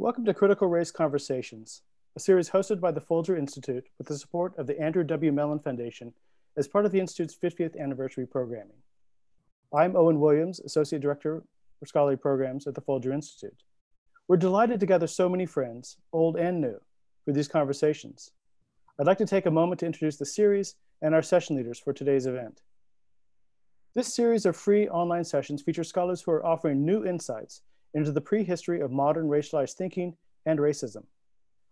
Welcome to Critical Race Conversations, a series hosted by the Folger Institute with the support of the Andrew W. Mellon Foundation as part of the Institute's 50th anniversary programming. I'm Owen Williams, Associate Director for Scholarly Programs at the Folger Institute. We're delighted to gather so many friends, old and new, for these conversations. I'd like to take a moment to introduce the series and our session leaders for today's event. This series of free online sessions features scholars who are offering new insights into the prehistory of modern racialized thinking and racism.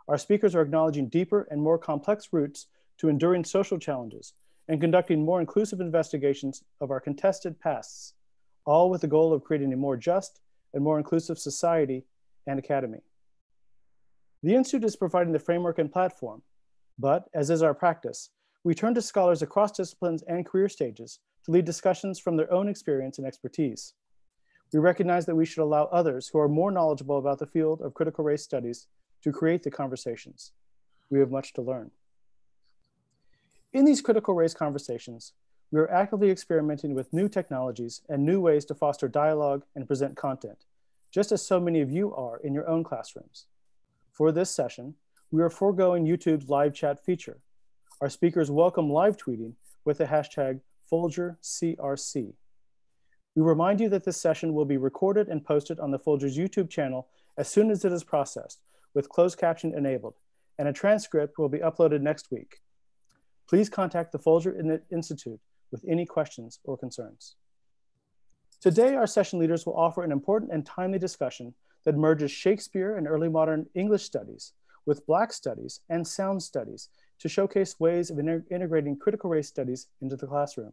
Our speakers are acknowledging deeper and more complex roots to enduring social challenges and conducting more inclusive investigations of our contested pasts, all with the goal of creating a more just and more inclusive society and academy. The Institute is providing the framework and platform, but as is our practice, we turn to scholars across disciplines and career stages to lead discussions from their own experience and expertise. We recognize that we should allow others who are more knowledgeable about the field of critical race studies to create the conversations. We have much to learn. In these critical race conversations, we are actively experimenting with new technologies and new ways to foster dialogue and present content, just as so many of you are in your own classrooms. For this session, we are foregoing YouTube's live chat feature. Our speakers welcome live tweeting with the hashtag FolgerCRC. We remind you that this session will be recorded and posted on the Folger's YouTube channel as soon as it is processed, with closed caption enabled, and a transcript will be uploaded next week. Please contact the Folger Institute with any questions or concerns. Today, our session leaders will offer an important and timely discussion that merges Shakespeare and early modern English studies with Black studies and sound studies to showcase ways of integrating critical race studies into the classroom.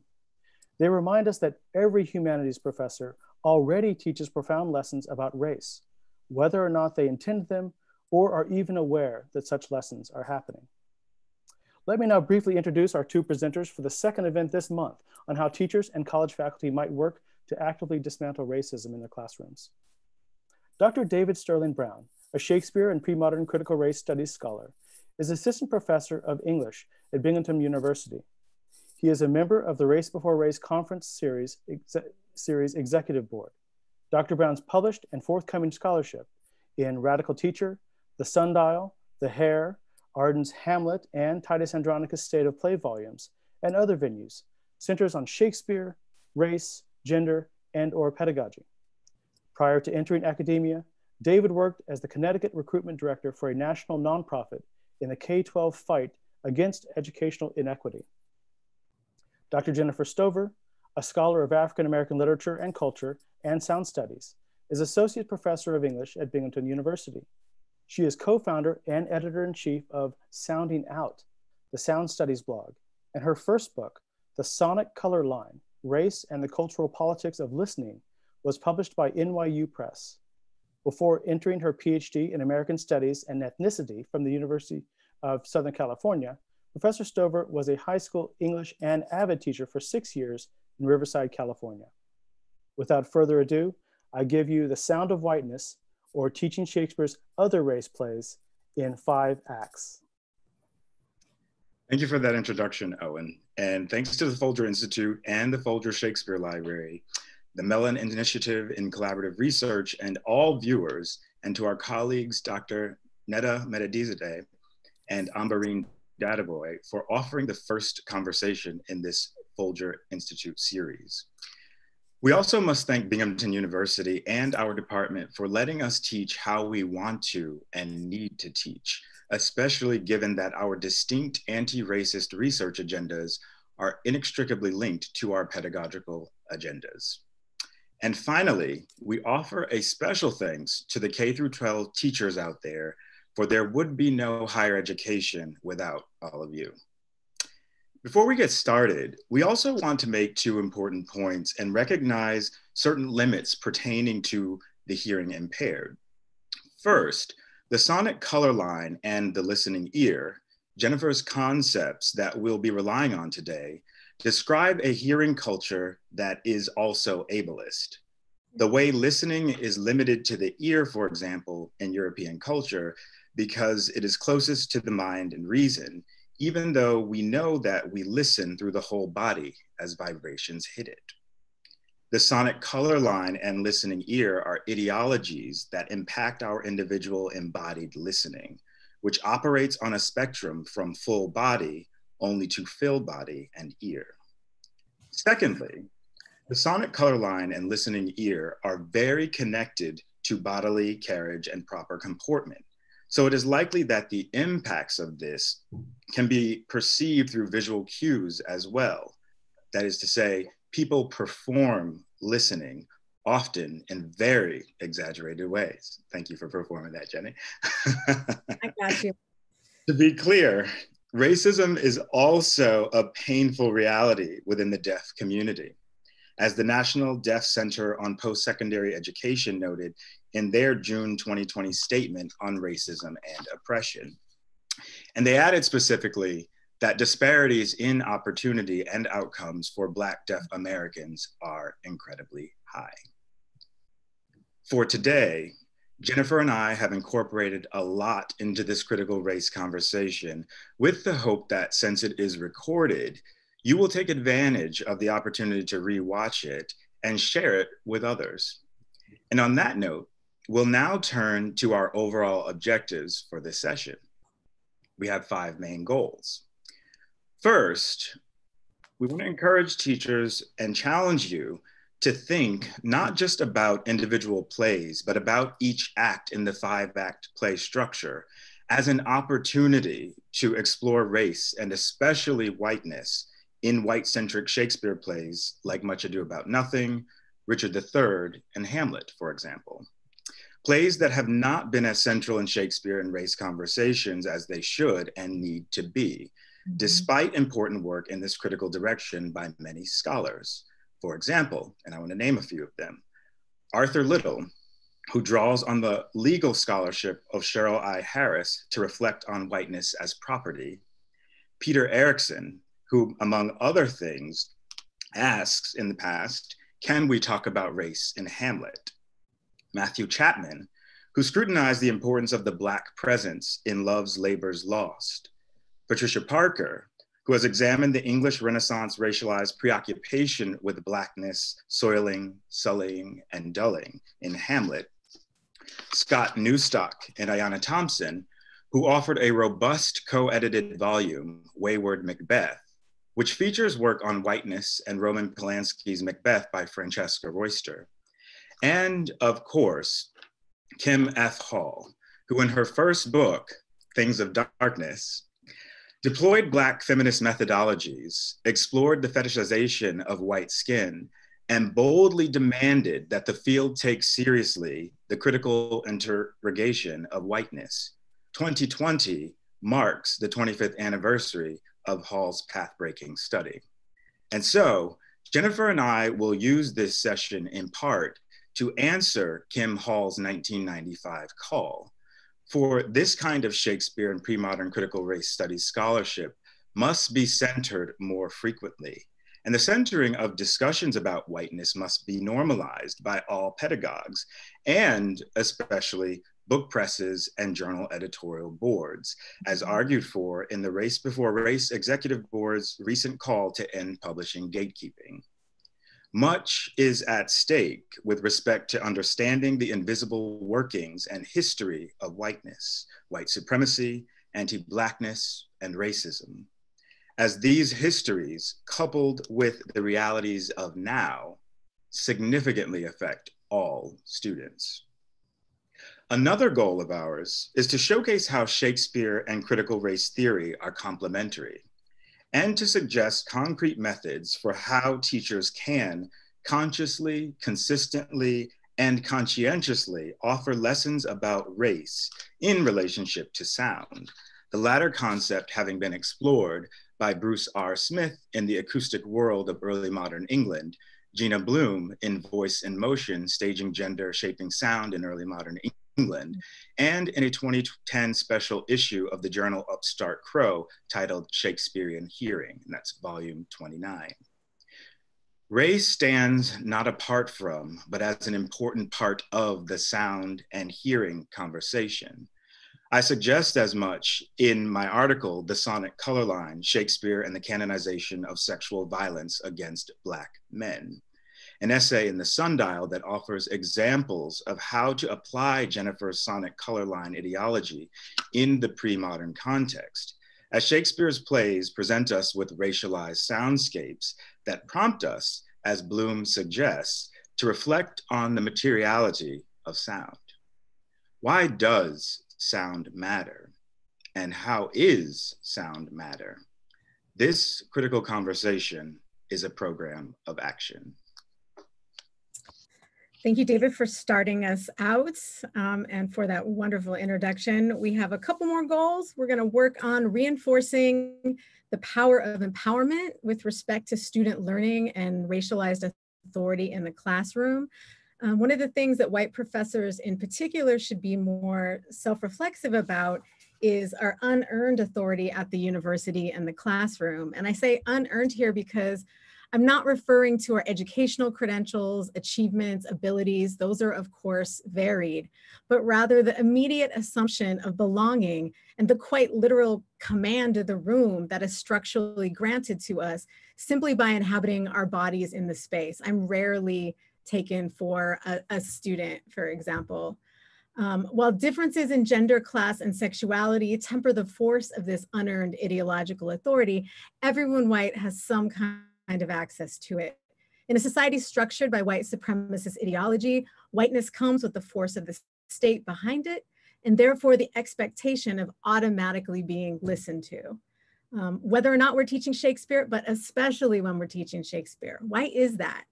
They remind us that every humanities professor already teaches profound lessons about race, whether or not they intend them or are even aware that such lessons are happening. Let me now briefly introduce our two presenters for the second event this month on how teachers and college faculty might work to actively dismantle racism in their classrooms. Dr. David Sterling Brown, a Shakespeare and pre-modern critical race studies scholar, is assistant professor of English at Binghamton University he is a member of the Race Before Race Conference Series, Series Executive Board. Dr. Brown's published and forthcoming scholarship in Radical Teacher, The Sundial, The Hare, Arden's Hamlet, and Titus Andronicus' State of Play volumes, and other venues, centers on Shakespeare, race, gender, and or pedagogy. Prior to entering academia, David worked as the Connecticut recruitment director for a national nonprofit in the K-12 fight against educational inequity. Dr. Jennifer Stoever, a scholar of African American literature and culture and sound studies, is Associate Professor of English at Binghamton University. She is co-founder and editor-in-chief of Sounding Out, the sound studies blog, and her first book, The Sonic Color Line, Race and the Cultural Politics of Listening, was published by NYU Press. Before entering her PhD in American Studies and Ethnicity from the University of Southern California, Professor Stoever was a high school English and AVID teacher for six years in Riverside, California. Without further ado, I give you The Sound of Whiteness, or Teaching Shakespeare's Other Race Plays in Five Acts. Thank you for that introduction, Owen. And thanks to the Folger Institute and the Folger Shakespeare Library, the Mellon Initiative in Collaborative Research, and all viewers, and to our colleagues, Dr. Nedda Mehdizadeh and Ambereen Dadabhoy for offering the first conversation in this Folger Institute series. We also must thank Binghamton University and our department for letting us teach how we want to and need to teach, especially given that our distinct anti-racist research agendas are inextricably linked to our pedagogical agendas. And finally, we offer a special thanks to the K through 12 teachers out there for there would be no higher education without all of you. Before we get started, we also want to make two important points and recognize certain limits pertaining to the hearing impaired. First, the sonic color line and the listening ear, Jennifer's concepts that we'll be relying on today, describe a hearing culture that is also ableist. The way listening is limited to the ear, for example, in European culture, because it is closest to the mind and reason, even though we know that we listen through the whole body as vibrations hit it. The sonic color line and listening ear are ideologies that impact our individual embodied listening, which operates on a spectrum from full body only to fill body and ear. Secondly, the sonic color line and listening ear are very connected to bodily carriage and proper comportment. So it is likely that the impacts of this can be perceived through visual cues as well. That is to say, people perform listening often in very exaggerated ways. Thank you for performing that, Jenny. I got you. to be clear, racism is also a painful reality within the deaf community. As the National Deaf Center on Post-Secondary Education noted in their June 2020 statement on racism and oppression. And they added specifically that disparities in opportunity and outcomes for Black deaf Americans are incredibly high. For today, Jennifer and I have incorporated a lot into this critical race conversation with the hope that since it is recorded, you will take advantage of the opportunity to rewatch it and share it with others. And on that note, we'll now turn to our overall objectives for this session. We have five main goals. First, we want to encourage teachers and challenge you to think not just about individual plays, but about each act in the five act play structure as an opportunity to explore race and especially whiteness in white centric Shakespeare plays like Much Ado About Nothing, Richard III, and Hamlet, for example. Plays that have not been as central in Shakespeare and race conversations as they should and need to be, mm-hmm. despite important work in this critical direction by many scholars. For example, and I want to name a few of them, Arthur Little, who draws on the legal scholarship of Cheryl I. Harris to reflect on whiteness as property, Peter Erickson, who, among other things, asks in the past, can we talk about race in Hamlet? Matthew Chapman, who scrutinized the importance of the Black presence in Love's Labor's Lost. Patricia Parker, who has examined the English Renaissance racialized preoccupation with Blackness, soiling, sullying, and dulling in Hamlet. Scott Newstok and Ayanna Thompson, who offered a robust co edited volume, Weyward Macbeth, which features work on whiteness and Roman Polanski's Macbeth by Francesca Royster. And of course, Kim F. Hall, who in her first book, Things of Darkness, deployed Black feminist methodologies, explored the fetishization of white skin, and boldly demanded that the field take seriously the critical interrogation of whiteness. 2020 marks the 25th anniversary of Hall's path-breaking study. And so Jennifer and I will use this session in part to answer Kim Hall's 1995 call. For this kind of Shakespeare and pre-modern critical race studies scholarship must be centered more frequently. And the centering of discussions about whiteness must be normalized by all pedagogues, and especially book presses and journal editorial boards, as argued for in the Race Before Race Executive Board's recent call to end publishing gatekeeping. Much is at stake with respect to understanding the invisible workings and history of whiteness, white supremacy, anti-Blackness, and racism. As these histories, coupled with the realities of now, significantly affect all students. Another goal of ours is to showcase how Shakespeare and critical race theory are complementary and to suggest concrete methods for how teachers can consciously, consistently, and conscientiously offer lessons about race in relationship to sound, the latter concept having been explored by Bruce R. Smith in The Acoustic World of Early Modern England, Gina Bloom in Voice in Motion, Staging Gender Shaping Sound in Early Modern England, and in a 2010 special issue of the journal Upstart Crow titled Shakespearean Hearing, and that's volume 29. Race stands not apart from, but as an important part of the sound and hearing conversation. I suggest as much in my article, The Sonic Color Line, Shakespeare and the Canonization of Sexual Violence Against Black Men. An essay in the Sundial that offers examples of how to apply Jennifer's sonic color line ideology in the pre-modern context. As Shakespeare's plays present us with racialized soundscapes that prompt us, as Bloom suggests, to reflect on the materiality of sound. Why does sound matter? And how is sound matter? This critical conversation is a program of action. Thank you, David, for starting us out um, and for that wonderful introduction. We have a couple more goals. We're going to work on reinforcing the power of empowerment with respect to student learning and racialized authority in the classroom. Um, one of the things that white professors in particular should be more self-reflexive about is our unearned authority at the university and the classroom. And I say unearned here because I'm not referring to our educational credentials, achievements, abilities. Those are of course varied, but rather the immediate assumption of belonging and the quite literal command of the room that is structurally granted to us simply by inhabiting our bodies in the space. I'm rarely taken for a, a student, for example. Um, while differences in gender, class, and sexuality temper the force of this unearned ideological authority, everyone white has some kind of access to it. In a society structured by white supremacist ideology, whiteness comes with the force of the state behind it, and therefore the expectation of automatically being listened to. Um, whether or not we're teaching Shakespeare, but especially when we're teaching Shakespeare. Why is that?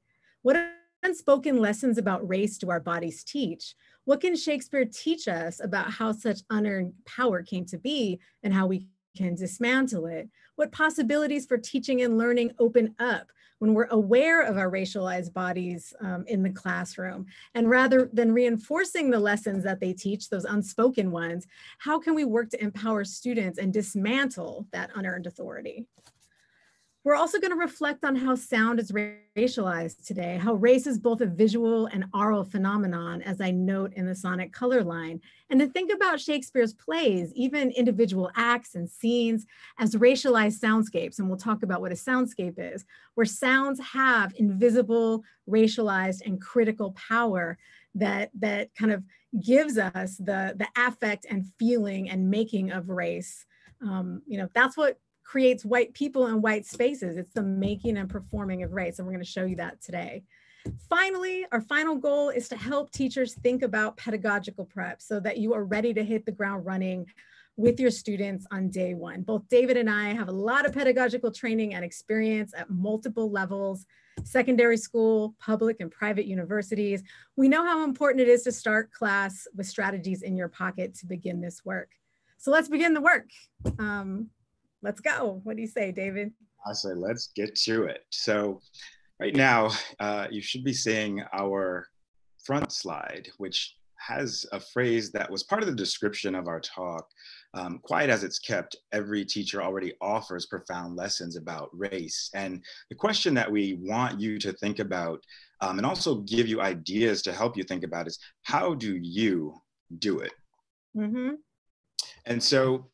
What unspoken lessons about race do our bodies teach? What can Shakespeare teach us about how such unearned power came to be and how we can dismantle it? What possibilities for teaching and learning open up when we're aware of our racialized bodies um, in the classroom? And rather than reinforcing the lessons that they teach, those unspoken ones, how can we work to empower students and dismantle that unearned authority? We're also going to reflect on how sound is racialized today, how race is both a visual and aural phenomenon, as I note in the sonic color line, and to think about Shakespeare's plays, even individual acts and scenes, as racialized soundscapes. And we'll talk about what a soundscape is, where sounds have invisible, racialized, and critical power that, that kind of gives us the, the affect and feeling and making of race. Um, you know, that's what creates white people in white spaces. It's the making and performing of race. And we're going to show you that today. Finally, our final goal is to help teachers think about pedagogical prep so that you are ready to hit the ground running with your students on day one. Both David and I have a lot of pedagogical training and experience at multiple levels, secondary school, public and private universities. We know how important it is to start class with strategies in your pocket to begin this work. So let's begin the work. Um, let's go. What do you say, David? I say, let's get to it. So, right now, uh, you should be seeing our front slide, which has a phrase that was part of the description of our talk. Um, quiet as it's kept, every teacher already offers profound lessons about race. And the question that we want you to think about um, and also give you ideas to help you think about is how do you do it? Mm-hmm. And so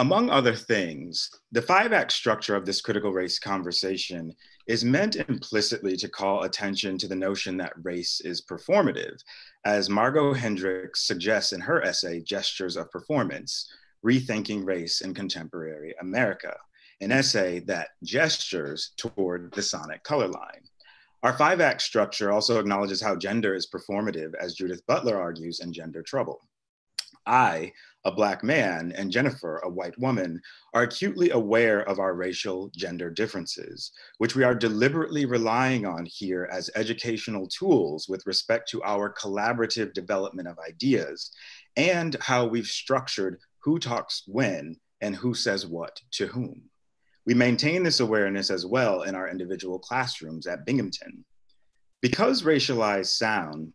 among other things, the five act structure of this critical race conversation is meant implicitly to call attention to the notion that race is performative, as Margo Hendricks suggests in her essay, Gestures of Performance Rethinking Race in Contemporary America, an essay that gestures toward the sonic color line. Our five act structure also acknowledges how gender is performative, as Judith Butler argues in Gender Trouble. I a Black man, and Jennifer, a white woman, are acutely aware of our racial gender differences, which we are deliberately relying on here as educational tools with respect to our collaborative development of ideas and how we've structured who talks when and who says what to whom. We maintain this awareness as well in our individual classrooms at Binghamton. Because racialized sound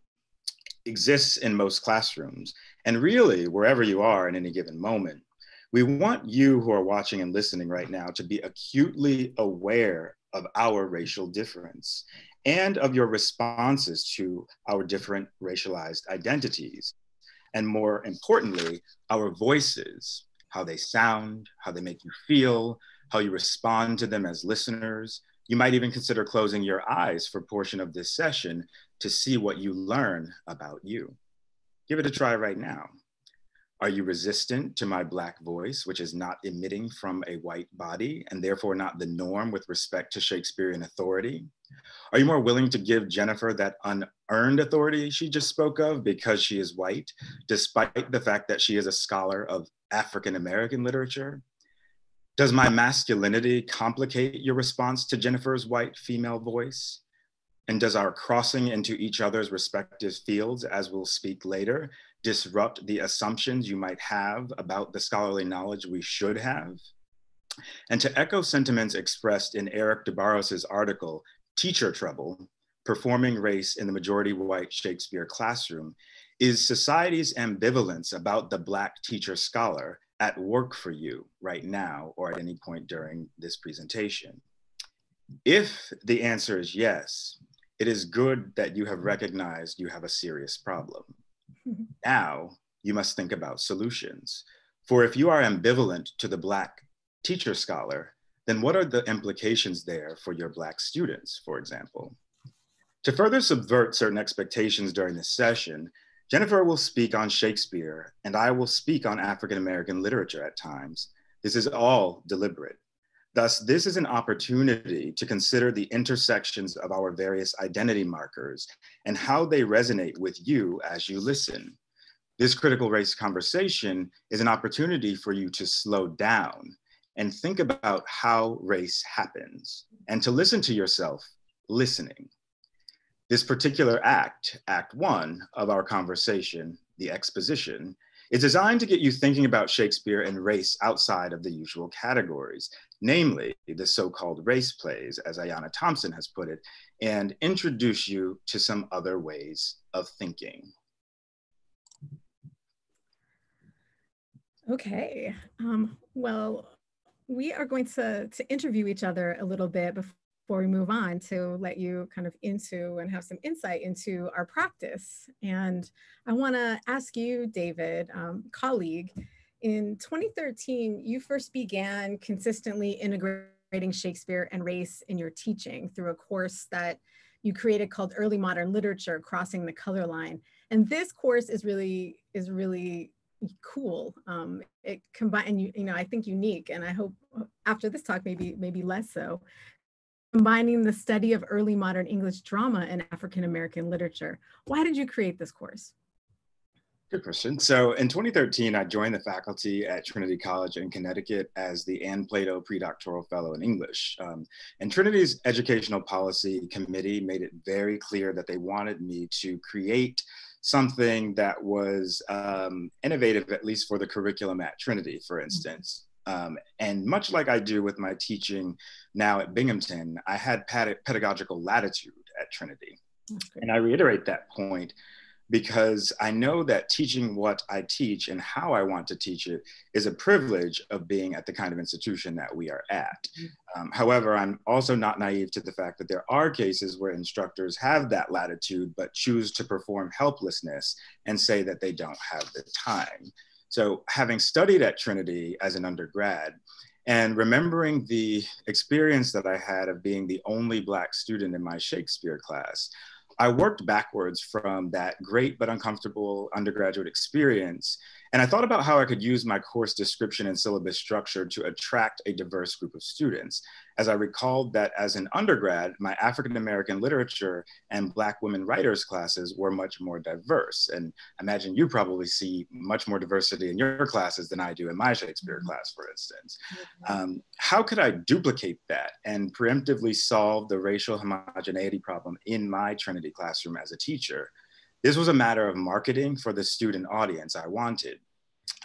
exists in most classrooms and really, wherever you are in any given moment, we want you who are watching and listening right now to be acutely aware of our racial difference and of your responses to our different racialized identities. And more importantly, our voices, how they sound, how they make you feel, how you respond to them as listeners, You might even consider closing your eyes for a portion of this session to see what you learn about you. Give it a try right now. Are you resistant to my Black voice, which is not emitting from a white body and therefore not the norm with respect to Shakespearean authority? Are you more willing to give Jennifer that unearned authority she just spoke of because she is white, despite the fact that she is a scholar of African American literature? Does my masculinity complicate your response to Jennifer's white female voice? And does our crossing into each other's respective fields, as we'll speak later, disrupt the assumptions you might have about the scholarly knowledge we should have. And to echo sentiments expressed in Eric DeBarros's article, Teacher Trouble, Performing Race in the Majority White Shakespeare Classroom, is society's ambivalence about the Black teacher scholar at work for you right now or at any point during this presentation? If the answer is yes, it is good that you have mm-hmm. recognized you have a serious problem. Mm-hmm. Now you must think about solutions. For if you are ambivalent to the Black teacher scholar, then what are the implications there for your Black students, for example? To further subvert certain expectations during this session, Jennifer will speak on Shakespeare and I will speak on African American literature at times. This is all deliberate. Thus, this is an opportunity to consider the intersections of our various identity markers and how they resonate with you as you listen. This critical race conversation is an opportunity for you to slow down and think about how race happens and to listen to yourself listening. This particular act, Act One of our conversation, the exposition, is designed to get you thinking about Shakespeare and race outside of the usual categories, namely the so-called race plays, as Ayanna Thompson has put it, and introduce you to some other ways of thinking. Okay, um, well, we are going to, to interview each other a little bit before we move on to let you kind of into and have some insight into our practice. And I wanna ask you, David, um, colleague, in 2013, you first began consistently integrating Shakespeare and race in your teaching through a course that you created called Early Modern Literature, Crossing the Color Line. And this course is really, is really cool. Um, it combine, you, you know, I think unique, and I hope after this talk, maybe, maybe less so, combining the study of early modern English drama and African American literature. Why did you create this course? Good question. So in 2013, I joined the faculty at Trinity College in Connecticut as the Ann Plato Predoctoral Fellow in English. Um, and Trinity's Educational Policy Committee made it very clear that they wanted me to create something that was um, innovative, at least for the curriculum at Trinity, for instance. Um, and much like I do with my teaching now at Binghamton, I had pedagogical latitude at Trinity. And I reiterate that point because I know that teaching what I teach and how I want to teach it is a privilege of being at the kind of institution that we are at. Mm-hmm. Um, however, I'm also not naive to the fact that there are cases where instructors have that latitude but choose to perform helplessness and say that they don't have the time. So, having studied at Trinity as an undergrad, and remembering the experience that I had of being the only Black student in my Shakespeare class, I worked backwards from that great but uncomfortable undergraduate experience. And I thought about how I could use my course description and syllabus structure to attract a diverse group of students as I recalled that as an undergrad, my African American literature and Black women writers classes were much more diverse. And I imagine you probably see much more diversity in your classes than I do in my Shakespeare mm-hmm. class, for instance. Mm-hmm. Um, how could I duplicate that and preemptively solve the racial homogeneity problem in my Trinity classroom as a teacher? This was a matter of marketing for the student audience I wanted.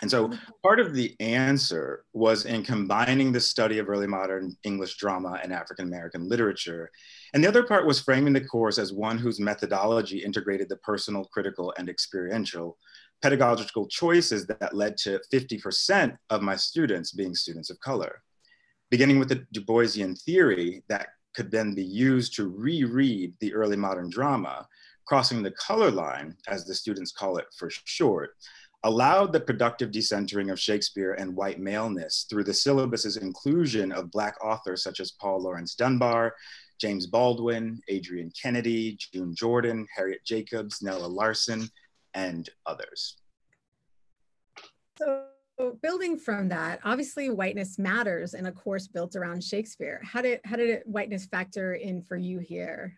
And so mm-hmm. part of the answer was in combining the study of early modern English drama and African American literature. And the other part was framing the course as one whose methodology integrated the personal, critical, and experiential pedagogical choices that led to 50% of my students being students of color. Beginning with the Du Boisian theory that could then be used to reread the early modern drama, crossing the color line, as the students call it for short, allowed the productive decentering of Shakespeare and white maleness through the syllabus's inclusion of Black authors such as Paul Laurence Dunbar, James Baldwin, Adrienne Kennedy, June Jordan, Harriet Jacobs, Nella Larsen, and others. So building from that, obviously whiteness matters in a course built around Shakespeare. How did, how did it, whiteness factor in for you here?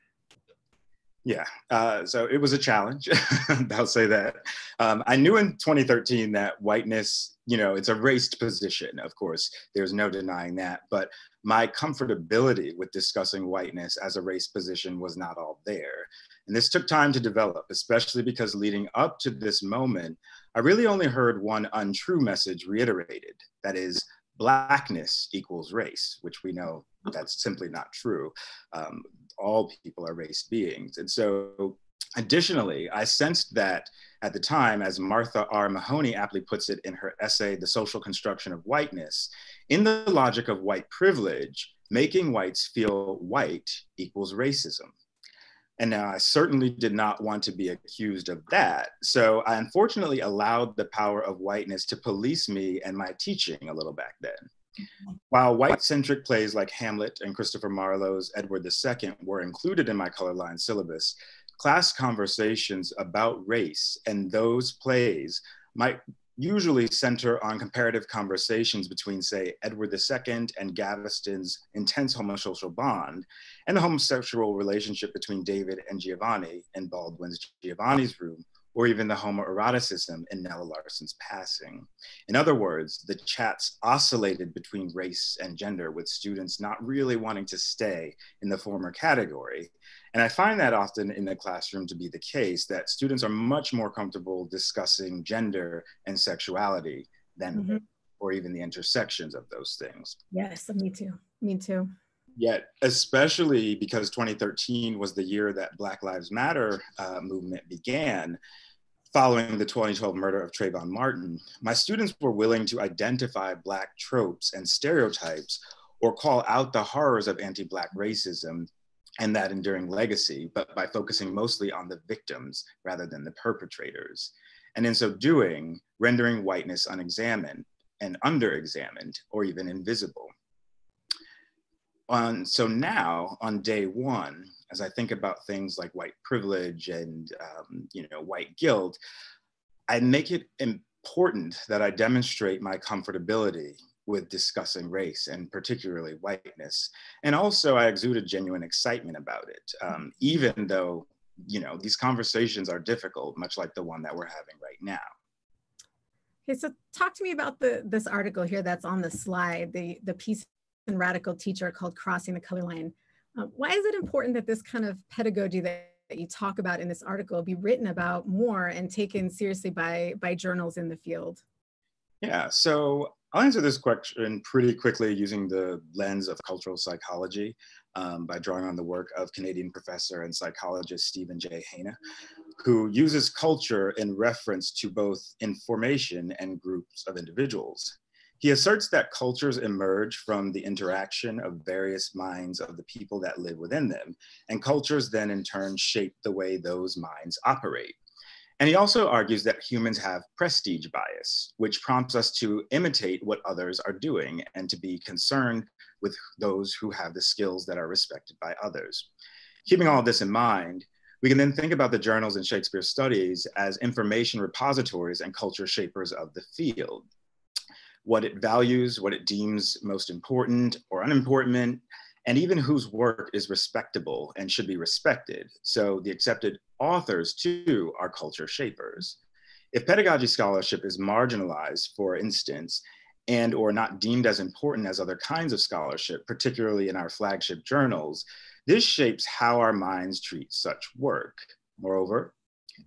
Yeah, uh, so it was a challenge. I'll say that. Um, I knew in 2013 that whiteness, you know, it's a raced position, of course, there's no denying that. But my comfortability with discussing whiteness as a race position was not all there. And this took time to develop, especially because leading up to this moment, I really only heard one untrue message reiterated that is, blackness equals race, which we know that's simply not true. Um, all people are race beings. And so additionally, I sensed that at the time, as Martha R. Mahoney aptly puts it in her essay, The Social Construction of Whiteness, in the logic of white privilege, making whites feel white equals racism. And now I certainly did not want to be accused of that. So I unfortunately allowed the power of whiteness to police me and my teaching a little back then. While white-centric plays like Hamlet and Christopher Marlowe's Edward II were included in my colorline syllabus, class conversations about race and those plays might usually center on comparative conversations between, say, Edward II and Gaveston's intense homosocial bond, and the homosexual relationship between David and Giovanni in Baldwin's Giovanni's Room, or even the homoeroticism in Nella Larsen's passing. In other words, the chats oscillated between race and gender, with students not really wanting to stay in the former category. And I find that often in the classroom to be the case, that students are much more comfortable discussing gender and sexuality than, mm-hmm. or even the intersections of those things. Yes, me too, me too. Yet, especially because 2013 was the year that Black Lives Matter uh, movement began, following the 2012 murder of Trayvon Martin, my students were willing to identify Black tropes and stereotypes or call out the horrors of anti Black racism and that enduring legacy, but by focusing mostly on the victims rather than the perpetrators. And in so doing, rendering whiteness unexamined and underexamined or even invisible on so now on day one as i think about things like white privilege and um, you know white guilt i make it important that i demonstrate my comfortability with discussing race and particularly whiteness. And also i exude a genuine excitement about it um, even though you know these conversations are difficult much like the one that we're having right now. Okay, so talk to me about the this article here that's on the slide, the the piece and radical teacher called Crossing the Color Line. Uh, why is it important that this kind of pedagogy that, that you talk about in this article be written about more and taken seriously by, by journals in the field? Yeah, so I'll answer this question pretty quickly using the lens of cultural psychology um, by drawing on the work of Canadian professor and psychologist Steven J. Heine, who uses culture in reference to both information and groups of individuals. He asserts that cultures emerge from the interaction of various minds of the people that live within them, and cultures then in turn shape the way those minds operate. And he also argues that humans have prestige bias, which prompts us to imitate what others are doing and to be concerned with those who have the skills that are respected by others. Keeping all of this in mind, we can then think about the journals in Shakespeare studies as information repositories and culture shapers of the field what it values, what it deems most important or unimportant, and even whose work is respectable and should be respected. So the accepted authors too are culture shapers. If pedagogy scholarship is marginalized, for instance, and or not deemed as important as other kinds of scholarship, particularly in our flagship journals, this shapes how our minds treat such work. Moreover,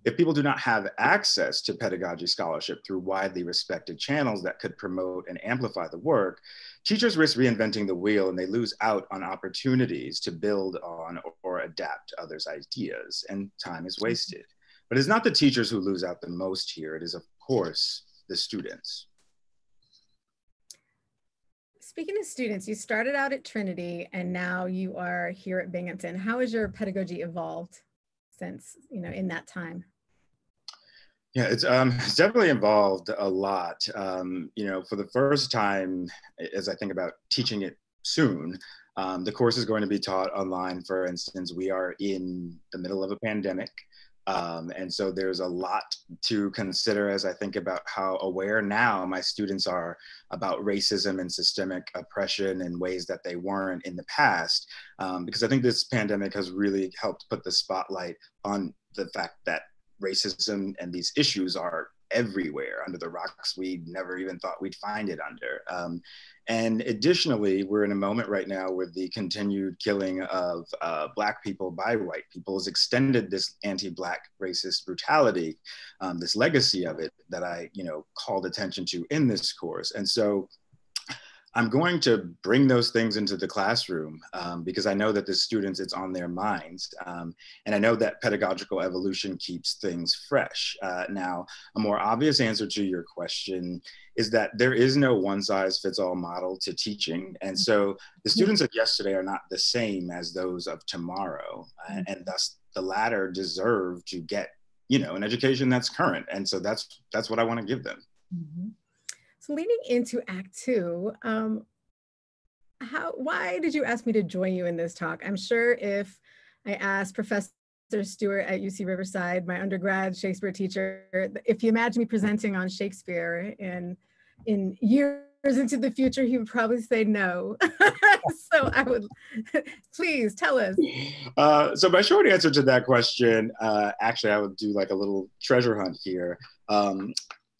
if people do not have access to pedagogy scholarship through widely respected channels that could promote and amplify the work, teachers risk reinventing the wheel and they lose out on opportunities to build on or, adapt others' ideas, and time is mm-hmm. wasted. But it's not the teachers who lose out the most here, it is, of course, the students. Speaking of students, you started out at Trinity and now you are here at Binghamton. How has your pedagogy evolved? Since, you know, in that time? Yeah, it's, um, definitely involved a lot. Um, you know, for the first time, as I think about teaching it soon, um, the course is going to be taught online. For instance, we are in the middle of a pandemic. Um, and so there's a lot to consider as I think about how aware now my students are about racism and systemic oppression in ways that they weren't in the past. Um, because I think this pandemic has really helped put the spotlight on the fact that racism and these issues are everywhere under the rocks we never even thought we'd find it under. Um, and additionally, we're in a moment right now where the continued killing of uh, Black people by white people has extended this anti-Black racist brutality, um, this legacy of it that I, you know, called attention to in this course. And so I'm going to bring those things into the classroom um, because I know that the students, it's on their minds. Um, and I know that pedagogical evolution keeps things fresh. Uh, now, a more obvious answer to your question is that there is no one size fits all model to teaching. And so the students of yesterday are not the same as those of tomorrow. Uh, and thus the latter deserve to get, you know, an education that's current. And so that's, that's what I wanna give them. Mm -hmm. So leading into Act Two, um, how why did you ask me to join you in this talk? I'm sure if I asked Professor Stewart at UC Riverside, my undergrad Shakespeare teacher, if you imagine me presenting on Shakespeare in in years into the future, he would probably say no. so I would, please tell us. Uh, so my short answer to that question, uh, actually, I would do like a little treasure hunt here. Um,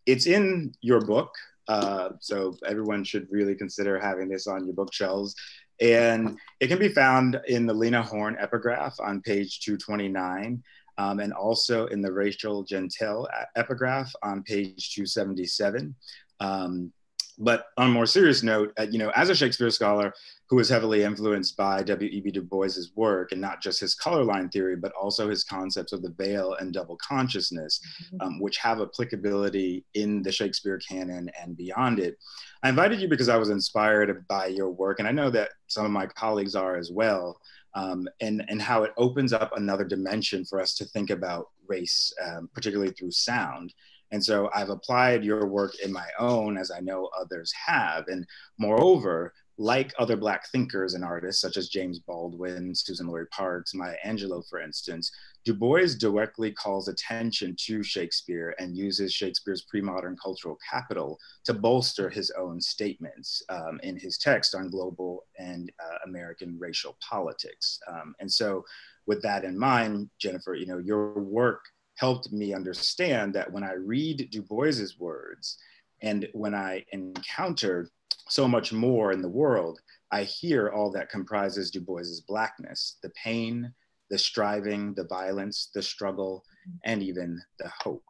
it's in your book, uh, so everyone should really consider having this on your bookshelves. And it can be found in the Lena Horne epigraph on page 229, um, and also in the Rachel Jeantel epigraph on page 277. Um, but on a more serious note, uh, you know, as a Shakespeare scholar who was heavily influenced by W.E.B. Du Bois's work, and not just his color line theory, but also his concepts of the veil and double consciousness, mm-hmm. um, which have applicability in the Shakespeare canon and beyond it. I invited you because I was inspired by your work, and I know that some of my colleagues are as well, um, and, and how it opens up another dimension for us to think about race, um, particularly through sound. And so I've applied your work in my own, as I know others have. And moreover, like other Black thinkers and artists, such as James Baldwin, Suzan-Lori Parks, Maya Angelou, for instance, Du Bois directly calls attention to Shakespeare and uses Shakespeare's pre-modern cultural capital to bolster his own statements um, in his text on global and uh, American racial politics. Um, and so with that in mind, Jennifer, you know, your work helped me understand that when I read Du Bois's words and when I encounter so much more in the world, I hear all that comprises Du Bois's blackness, the pain, the striving, the violence, the struggle, and even the hope.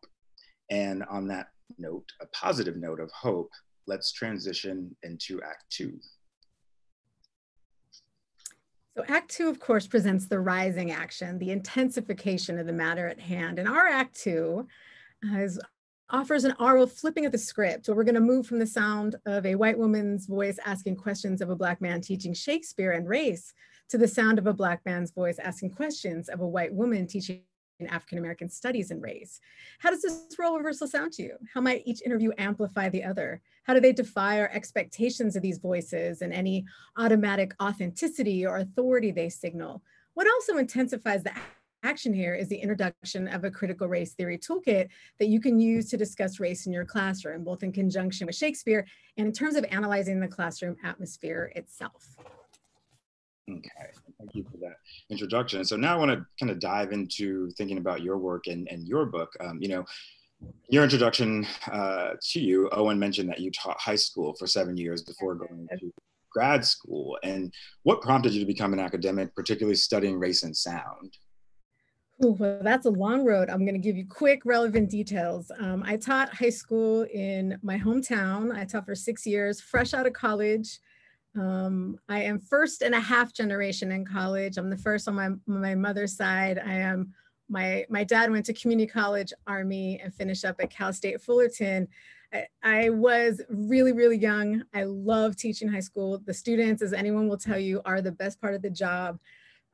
And on that note, a positive note of hope, let's transition into Act Two. So Act Two, of course, presents the rising action, the intensification of the matter at hand. And our Act Two uh, is, offers an oral flipping of the script, where we're gonna move from the sound of a white woman's voice asking questions of a black man teaching Shakespeare and race to the sound of a black man's voice asking questions of a white woman teaching in African American studies and race. How does this role reversal sound to you? How might each interview amplify the other? How do they defy our expectations of these voices and any automatic authenticity or authority they signal? What also intensifies the action here is the introduction of a critical race theory toolkit that you can use to discuss race in your classroom, both in conjunction with Shakespeare and in terms of analyzing the classroom atmosphere itself. Okay, thank you for that introduction. So now I want to kind of dive into thinking about your work and, and your book. Um, you know, your introduction uh, to you, Owen mentioned that you taught high school for seven years before going to grad school. And what prompted you to become an academic, particularly studying race and sound? Ooh, well, that's a long road. I'm going to give you quick, relevant details. Um, I taught high school in my hometown. I taught for six years, fresh out of college. Um, I am first and a half generation in college. I'm the first on my, my mother's side. I am my, my dad went to community college, Army, and finished up at Cal State Fullerton. I, I was really, really young. I love teaching high school. The students, as anyone will tell you, are the best part of the job.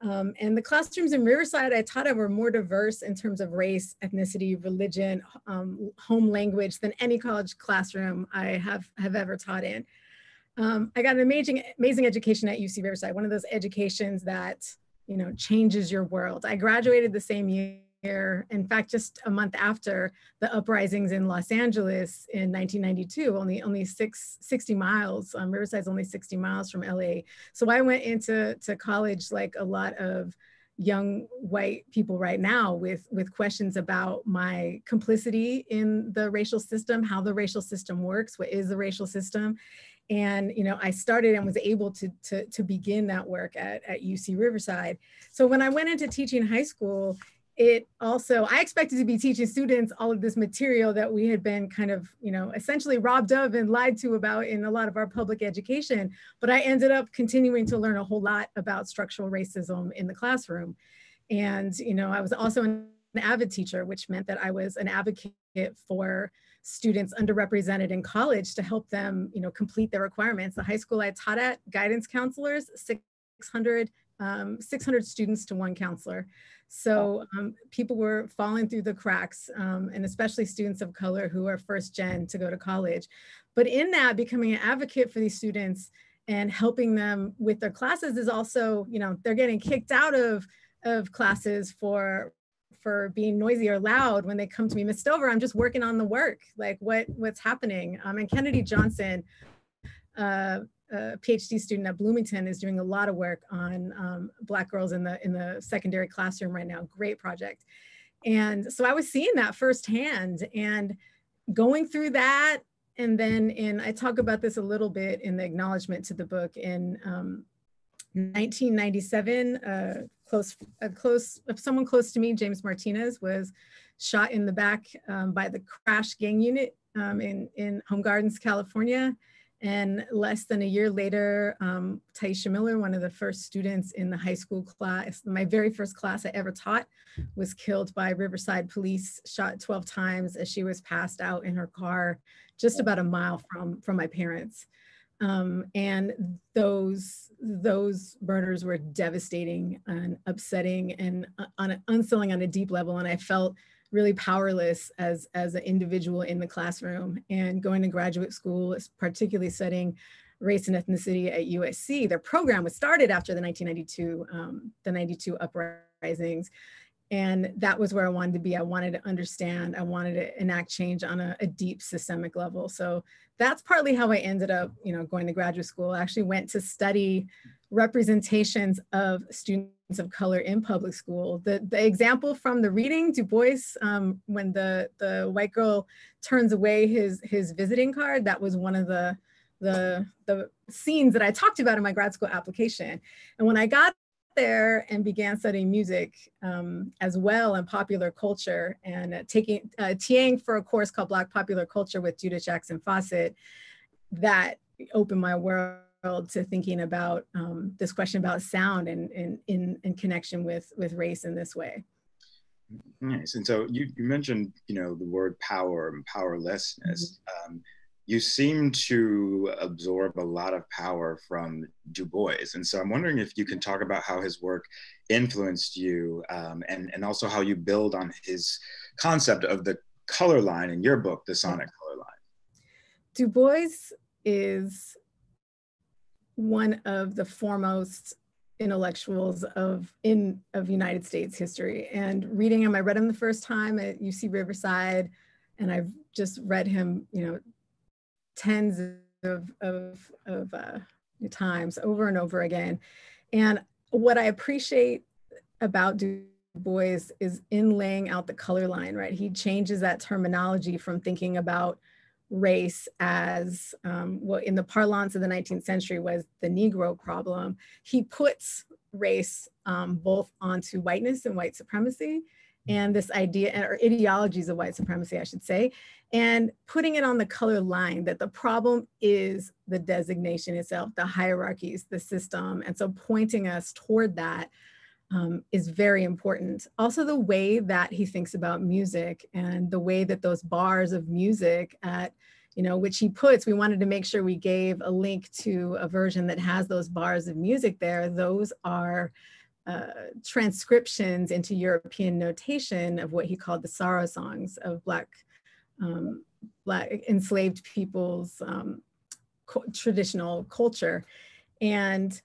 Um, and the classrooms in Riverside I taught at were more diverse in terms of race, ethnicity, religion, um, home language than any college classroom I have, have ever taught in. Um, I got an amazing, amazing education at UC Riverside, one of those educations that, you know, changes your world. I graduated the same year in fact, just a month after the uprisings in Los Angeles in 1992, only only six, 60 miles, um, Riverside's only 60 miles from LA. So I went into to college like a lot of young white people right now with, with questions about my complicity in the racial system, how the racial system works, what is the racial system. And, you know, I started and was able to, to, to begin that work at, at UC Riverside. So when I went into teaching high school, it also i expected to be teaching students all of this material that we had been kind of you know essentially robbed of and lied to about in a lot of our public education but i ended up continuing to learn a whole lot about structural racism in the classroom and you know i was also an avid teacher which meant that i was an advocate for students underrepresented in college to help them you know complete their requirements. The high school i taught at guidance counselors 600 um, 600 students to one counselor. So um, people were falling through the cracks, um, and especially students of color who are first gen to go to college. But in that, becoming an advocate for these students and helping them with their classes is also, you know, they're getting kicked out of, of classes for for being noisy or loud when they come to me, Miss Stoever, I'm just working on the work. Like what what's happening? Um, and Kennedy Johnson, uh, a PhD student at Bloomington is doing a lot of work on um, Black girls in the, in the secondary classroom right now. Great project. And so I was seeing that firsthand and going through that. And then in, I talk about this a little bit in the acknowledgement to the book in um, 1997, uh, close, a close, someone close to me, James Martinez, was shot in the back um, by the crash gang unit um, in, in Home Gardens, California. And less than a year later, um, Tyisha Miller, one of the first students in the high school class, my very first class I ever taught, was killed by Riverside police, shot 12 times as she was passed out in her car, just about a mile from, from my parents. Um, and those, those murders were devastating and upsetting and uh, on, unsettling on a deep level. And I felt really powerless as, as an individual in the classroom and going to graduate school, particularly studying race and ethnicity at USC. Their program was started after the 1992, um, the 92 uprisings. And that was where I wanted to be. I wanted to understand, I wanted to enact change on a, a deep systemic level. So that's partly how I ended up, you know, going to graduate school. I actually went to study representations of students of color in public school. The, the example from the reading, Du Bois, um, when the, the white girl turns away his, his visiting card, that was one of the, the, the scenes that I talked about in my grad school application. And when I got there and began studying music um, as well and popular culture and uh, taking uh, TAing for a course called Black Popular Culture with Judith Jackson Fossett that opened my world to thinking about um, this question about sound and in, in, connection with, with race in this way. Nice. And so you, you mentioned, you know, the word power and powerlessness. Mm-hmm. Um, you seem to absorb a lot of power from Du Bois. And so I'm wondering if you can talk about how his work influenced you um, and, and also how you build on his concept of the color line in your book, The Sonic Color Line. Du Bois is one of the foremost intellectuals of in of United States history. And reading him, I read him the first time at UC Riverside, and I've just read him, you know, tens of of, of uh, times over and over again. And what I appreciate about Du Bois is in laying out the color line, right? He changes that terminology from thinking about race as um, what in the parlance of the 19th century was the Negro problem. He puts race um, both onto whiteness and white supremacy and this idea or ideologies of white supremacy, I should say, and putting it on the color line that the problem is the designation itself, the hierarchies, the system. And so pointing us toward that um, is very important. Also, the way that he thinks about music and the way that those bars of music at, you know, which he puts, we wanted to make sure we gave a link to a version that has those bars of music there. Those are uh, transcriptions into European notation of what he called the sorrow songs of Black, um, Black enslaved people's um, traditional culture. And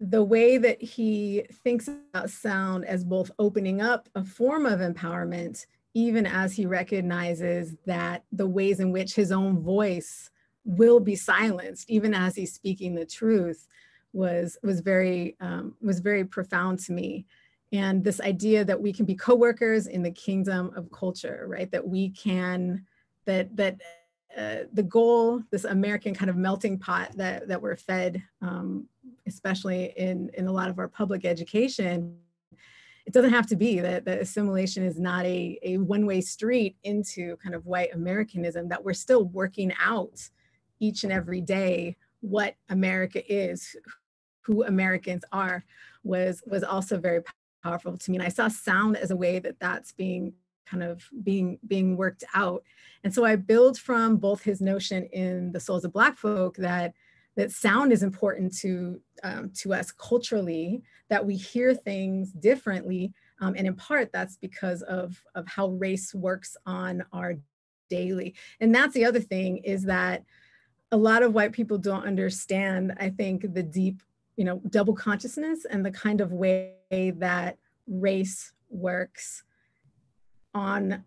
the way that he thinks about sound as both opening up a form of empowerment, even as he recognizes that the ways in which his own voice will be silenced, even as he's speaking the truth, was was very um, was very profound to me. And this idea that we can be co-workers in the kingdom of culture, right? That we can that that uh, the goal, this American kind of melting pot that, that we're fed, um, especially in, in a lot of our public education, it doesn't have to be that, that assimilation is not a, a one-way street into kind of white Americanism, that we're still working out each and every day what America is, who Americans are, was, was also very powerful to me. And I saw sound as a way that that's being kind of being being worked out. And so I build from both his notion in the souls of Black folk that that sound is important to um, to us culturally, that we hear things differently, um, and in part that's because of of how race works on our daily. And that's the other thing is that a lot of white people don't understand. I think the deep, you know, double consciousness and the kind of way that race works on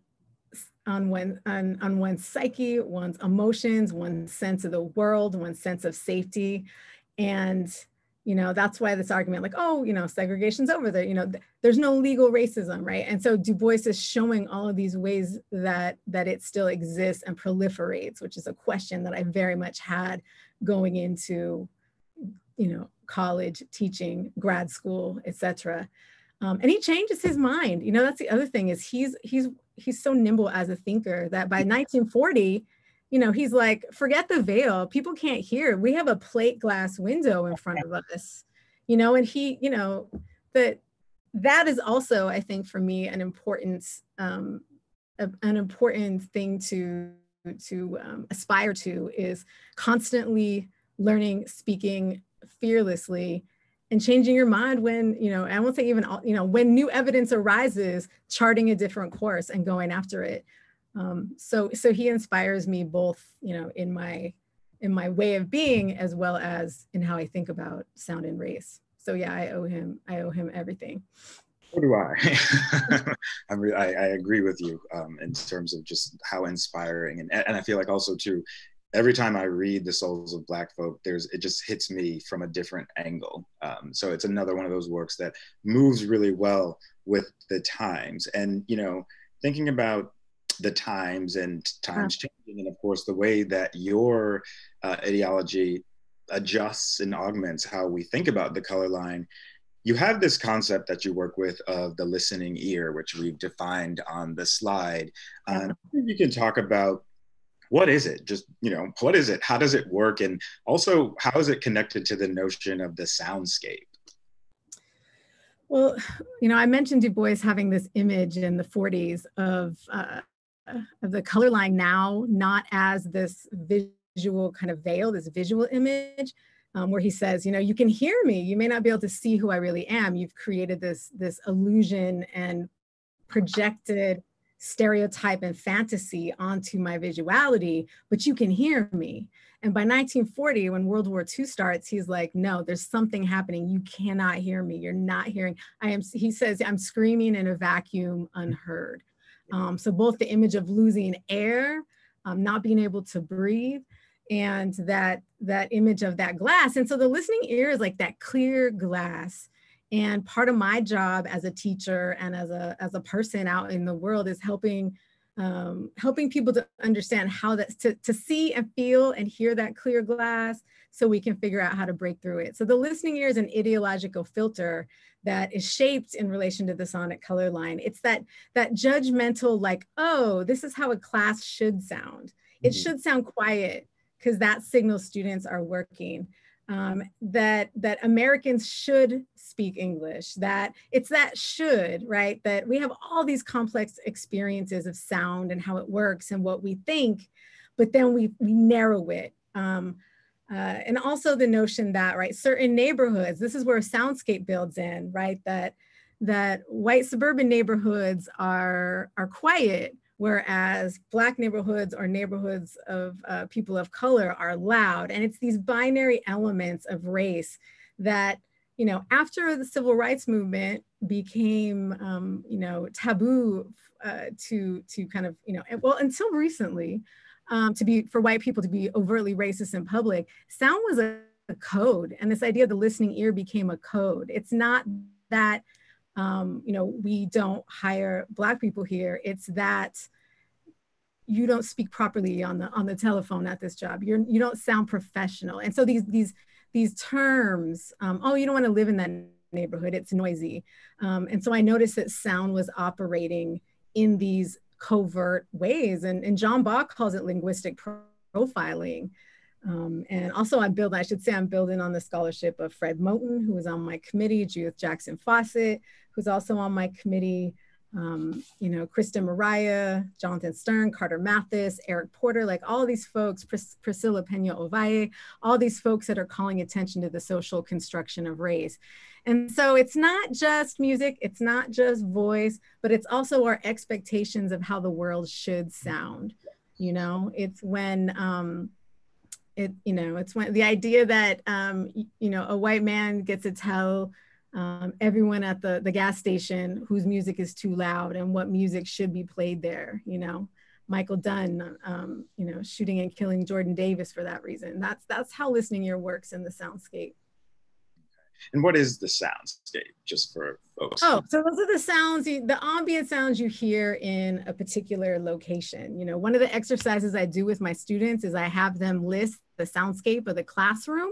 on one on, on one's psyche, one's emotions, one's sense of the world, one's sense of safety. And you know, that's why this argument like, oh, you know, segregation's over there, you know, th there's no legal racism, right? And so Du Bois is showing all of these ways that that it still exists and proliferates, which is a question that I very much had going into, you know, college, teaching, grad school, etc. Um, and he changes his mind. You know, that's the other thing is he's he's he's so nimble as a thinker that by 1940, you know, he's like, forget the veil. People can't hear. We have a plate glass window in front of us. You know, and he, you know, that that is also, I think, for me, an important um, a, an important thing to to um, aspire to is constantly learning, speaking fearlessly and changing your mind when you know i won't say even you know when new evidence arises charting a different course and going after it. Um, so so he inspires me both you know in my in my way of being as well as in how i think about sound and race. So yeah i owe him i owe him everything. So do I. I, I, agree with you um, in terms of just how inspiring, and, and I feel like also too, every time I read the Souls of Black Folk, there's it just hits me from a different angle. Um, so it's another one of those works that moves really well with the times, and you know, thinking about the times and times changing, and of course the way that your uh, ideology adjusts and augments how we think about the color line. You have this concept that you work with of the listening ear, which we've defined on the slide. Um, you can talk about what is it? Just you know what is it? How does it work? And also how is it connected to the notion of the soundscape? Well you know i mentioned du bois having this image in the 40s of uh, of the color line now not as this visual kind of veil this visual image um, where he says you know you can hear me. You may not be able to see who i really am. You've created this this illusion and projected stereotype and fantasy onto my visuality, but you can hear me. And by 1940, when World War II starts, he's like, no, there's something happening. You cannot hear me. You're not hearing. I am, he says, I'm screaming in a vacuum unheard. Um, so both the image of losing air, um, not being able to breathe, and that that image of that glass. And so the listening ear is like that clear glass and part of my job as a teacher and as a, as a person out in the world is helping um, helping people to understand how that to, to see and feel and hear that clear glass so we can figure out how to break through it. So the listening ear is an ideological filter that is shaped in relation to the sonic color line. It's that that judgmental like, oh, this is how a class should sound. It mm-hmm. should sound quiet because that signals students are working um, that that Americans should speak English, that it's that should, right? That we have all these complex experiences of sound and how it works and what we think, but then we we narrow it. Um, uh, and also the notion that right certain neighborhoods this is where soundscape builds in right that that white suburban neighborhoods are are quiet whereas black neighborhoods or neighborhoods of uh, people of color are loud. And it's these binary elements of race that you know after the civil rights movement became um, you know taboo uh, to to kind of you know well until recently um, to be for white people to be overtly racist in public sound was a, a code. And this idea of the listening ear became a code. It's not that um, you know we don't hire black people here. It's that you don't speak properly on the on the telephone at this job. You're you don't sound professional. And so these these these terms um, oh you don't want to live in that neighborhood. It's noisy. Um, and so i noticed that sound was operating in these covert ways. And, and john Baugh calls it linguistic profiling um, and also i build i should say i'm building on the scholarship of fred moten who was on my committee judith Jackson Fossett, who's also on my committee um, you know, Krista Mariah, Jonathan Sterne, Carter Mathes, Eric Porter, like all these folks, Pris Priscilla Pena Ovalle, all these folks that are calling attention to the social construction of race. And so it's not just music, it's not just voice, but it's also our expectations of how the world should sound. You know, it's when, um, it, you know, it's when the idea that, um, you know, a white man gets to tell um, everyone at the, the gas station whose music is too loud and what music should be played there, you know. Michael Dunn, um, you know, shooting and killing Jordan Davis for that reason. That's that's how listening ear works in the soundscape. And what is the soundscape, just for folks? Oh, so those are the sounds, the ambient sounds you hear in a particular location. You know, one of the exercises I do with my students is I have them list the soundscape of the classroom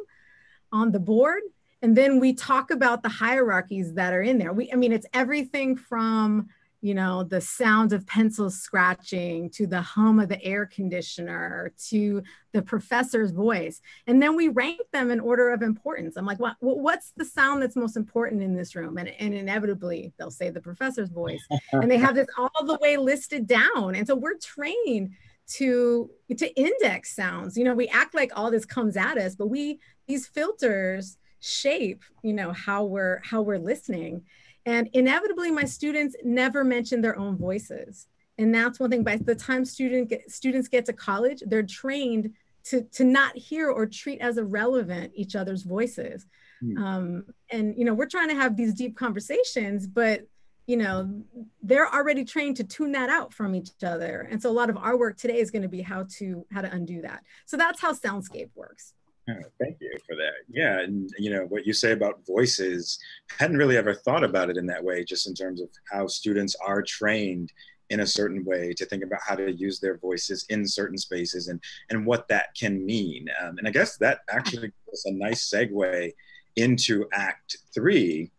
on the board and then we talk about the hierarchies that are in there we i mean it's everything from you know the sound of pencils scratching to the hum of the air conditioner to the professor's voice. And then we rank them in order of importance. I'm like what, what's the sound that's most important in this room? And, and inevitably they'll say the professor's voice. And they have this all the way listed down. And so we're trained to to index sounds. You know we act like all this comes at us but we these filters shape you know how we're how we're listening and inevitably my students never mention their own voices. And that's one thing by the time student get, students get to college they're trained to to not hear or treat as irrelevant each other's voices. Mm. um, and you know we're trying to have these deep conversations but you know they're already trained to tune that out from each other. And so a lot of our work today is going to be how to how to undo that. So that's how soundscape works thank you for that. Yeah, and you know what you say about voices, hadn't really ever thought about it in that way, just in terms of how students are trained in a certain way to think about how to use their voices in certain spaces and and what that can mean. Um, and I guess that actually is a nice segue into Act Three,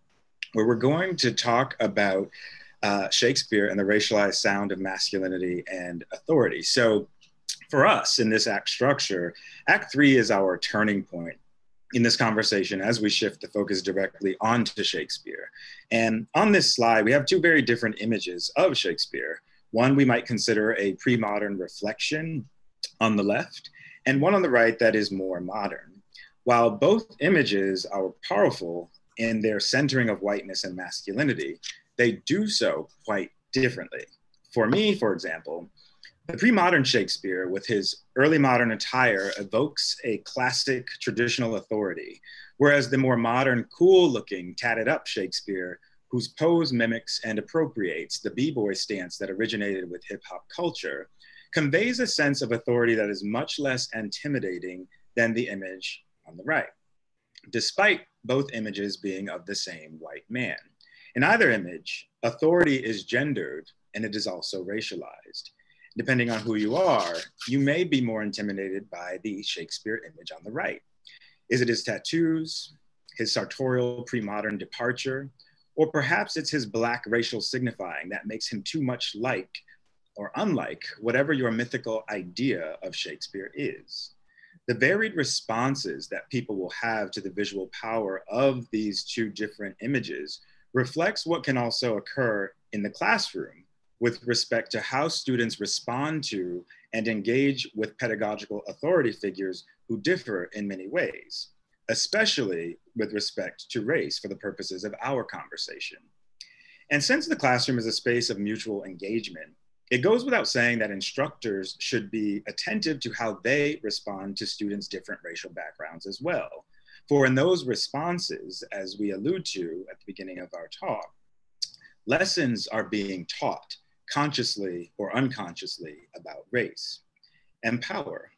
where we're going to talk about uh, Shakespeare and the racialized sound of masculinity and authority. So for us in this act structure, Act Three is our turning point in this conversation as we shift the focus directly onto Shakespeare. And on this slide, we have two very different images of Shakespeare. One we might consider a pre modern reflection on the left, and one on the right that is more modern. While both images are powerful in their centering of whiteness and masculinity, they do so quite differently. For me, for example, the pre modern Shakespeare, with his early modern attire, evokes a classic traditional authority, whereas the more modern, cool looking, tatted up Shakespeare, whose pose mimics and appropriates the b boy stance that originated with hip hop culture, conveys a sense of authority that is much less intimidating than the image on the right, despite both images being of the same white man. In either image, authority is gendered and it is also racialized depending on who you are, you may be more intimidated by the Shakespeare image on the right. Is it his tattoos, his sartorial pre modern departure, or perhaps it's his Black racial signifying that makes him too much like or unlike whatever your mythical idea of Shakespeare is? The varied responses that people will have to the visual power of these two different images reflects what can also occur in the classroom with respect to how students respond to and engage with pedagogical authority figures who differ in many ways, especially with respect to race for the purposes of our conversation. And since the classroom is a space of mutual engagement, it goes without saying that instructors should be attentive to how they respond to students' different racial backgrounds as well. For in those responses, as we allude to at the beginning of our talk, lessons are being taught consciously or unconsciously about race and power.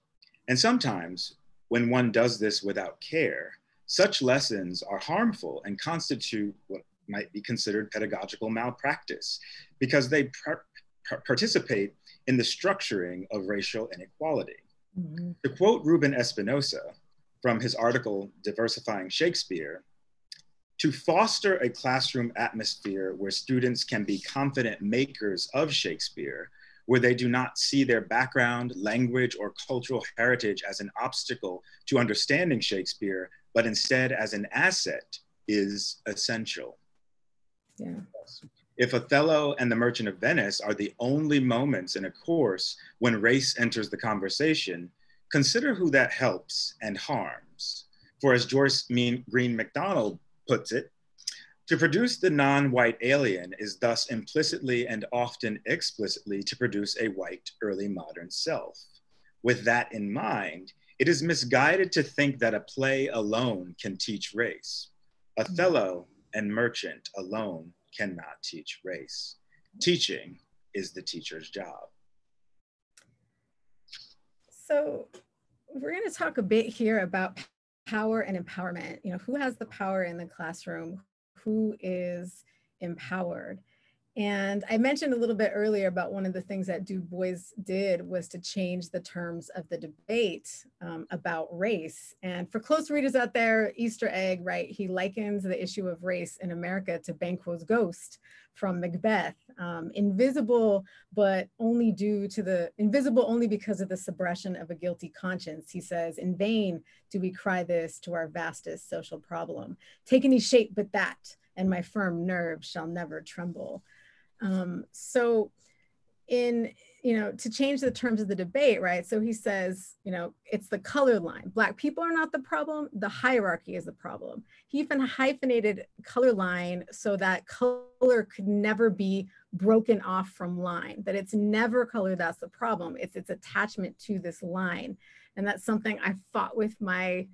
And sometimes, when one does this without care, such lessons are harmful and constitute what might be considered pedagogical malpractice because they participate in the structuring of racial inequality. Mm-hmm. To quote Ruben Espinosa from his article, Diversifying Shakespeare, to foster a classroom atmosphere where students can be confident makers of Shakespeare, where they do not see their background, language, or cultural heritage as an obstacle to understanding Shakespeare, but instead as an asset, is essential. Yeah. If Othello and the Merchant of Venice are the only moments in a course when race enters the conversation, consider who that helps and harms. For as Joyce Green Macdonald puts it, to produce the non white alien is thus implicitly and often explicitly to produce a white early modern self. With that in mind, it is misguided to think that a play alone can teach race. Othello and Merchant alone cannot teach race. Teaching is the teacher's job. So, we're going to talk a bit here about power and empowerment. You know, who has the power in the classroom? Who is empowered? And I mentioned a little bit earlier about one of the things that Du Bois did was to change the terms of the debate um, about race. And for close readers out there, Easter egg, right? He likens the issue of race in America to Banquo's ghost from Macbeth, um, invisible, but only due to the invisible only because of the suppression of a guilty conscience. He says, In vain do we cry this to our vastest social problem. Take any shape but that, and my firm nerve shall never tremble. Um, so in, you know, to change the terms of the debate, right? So he says, you know, it's the color line. Black people are not the problem. The hierarchy is the problem. He even hyphenated color line so that color could never be broken off from line, that it's never color that's the problem. It's its attachment to this line. And that's something I fought with my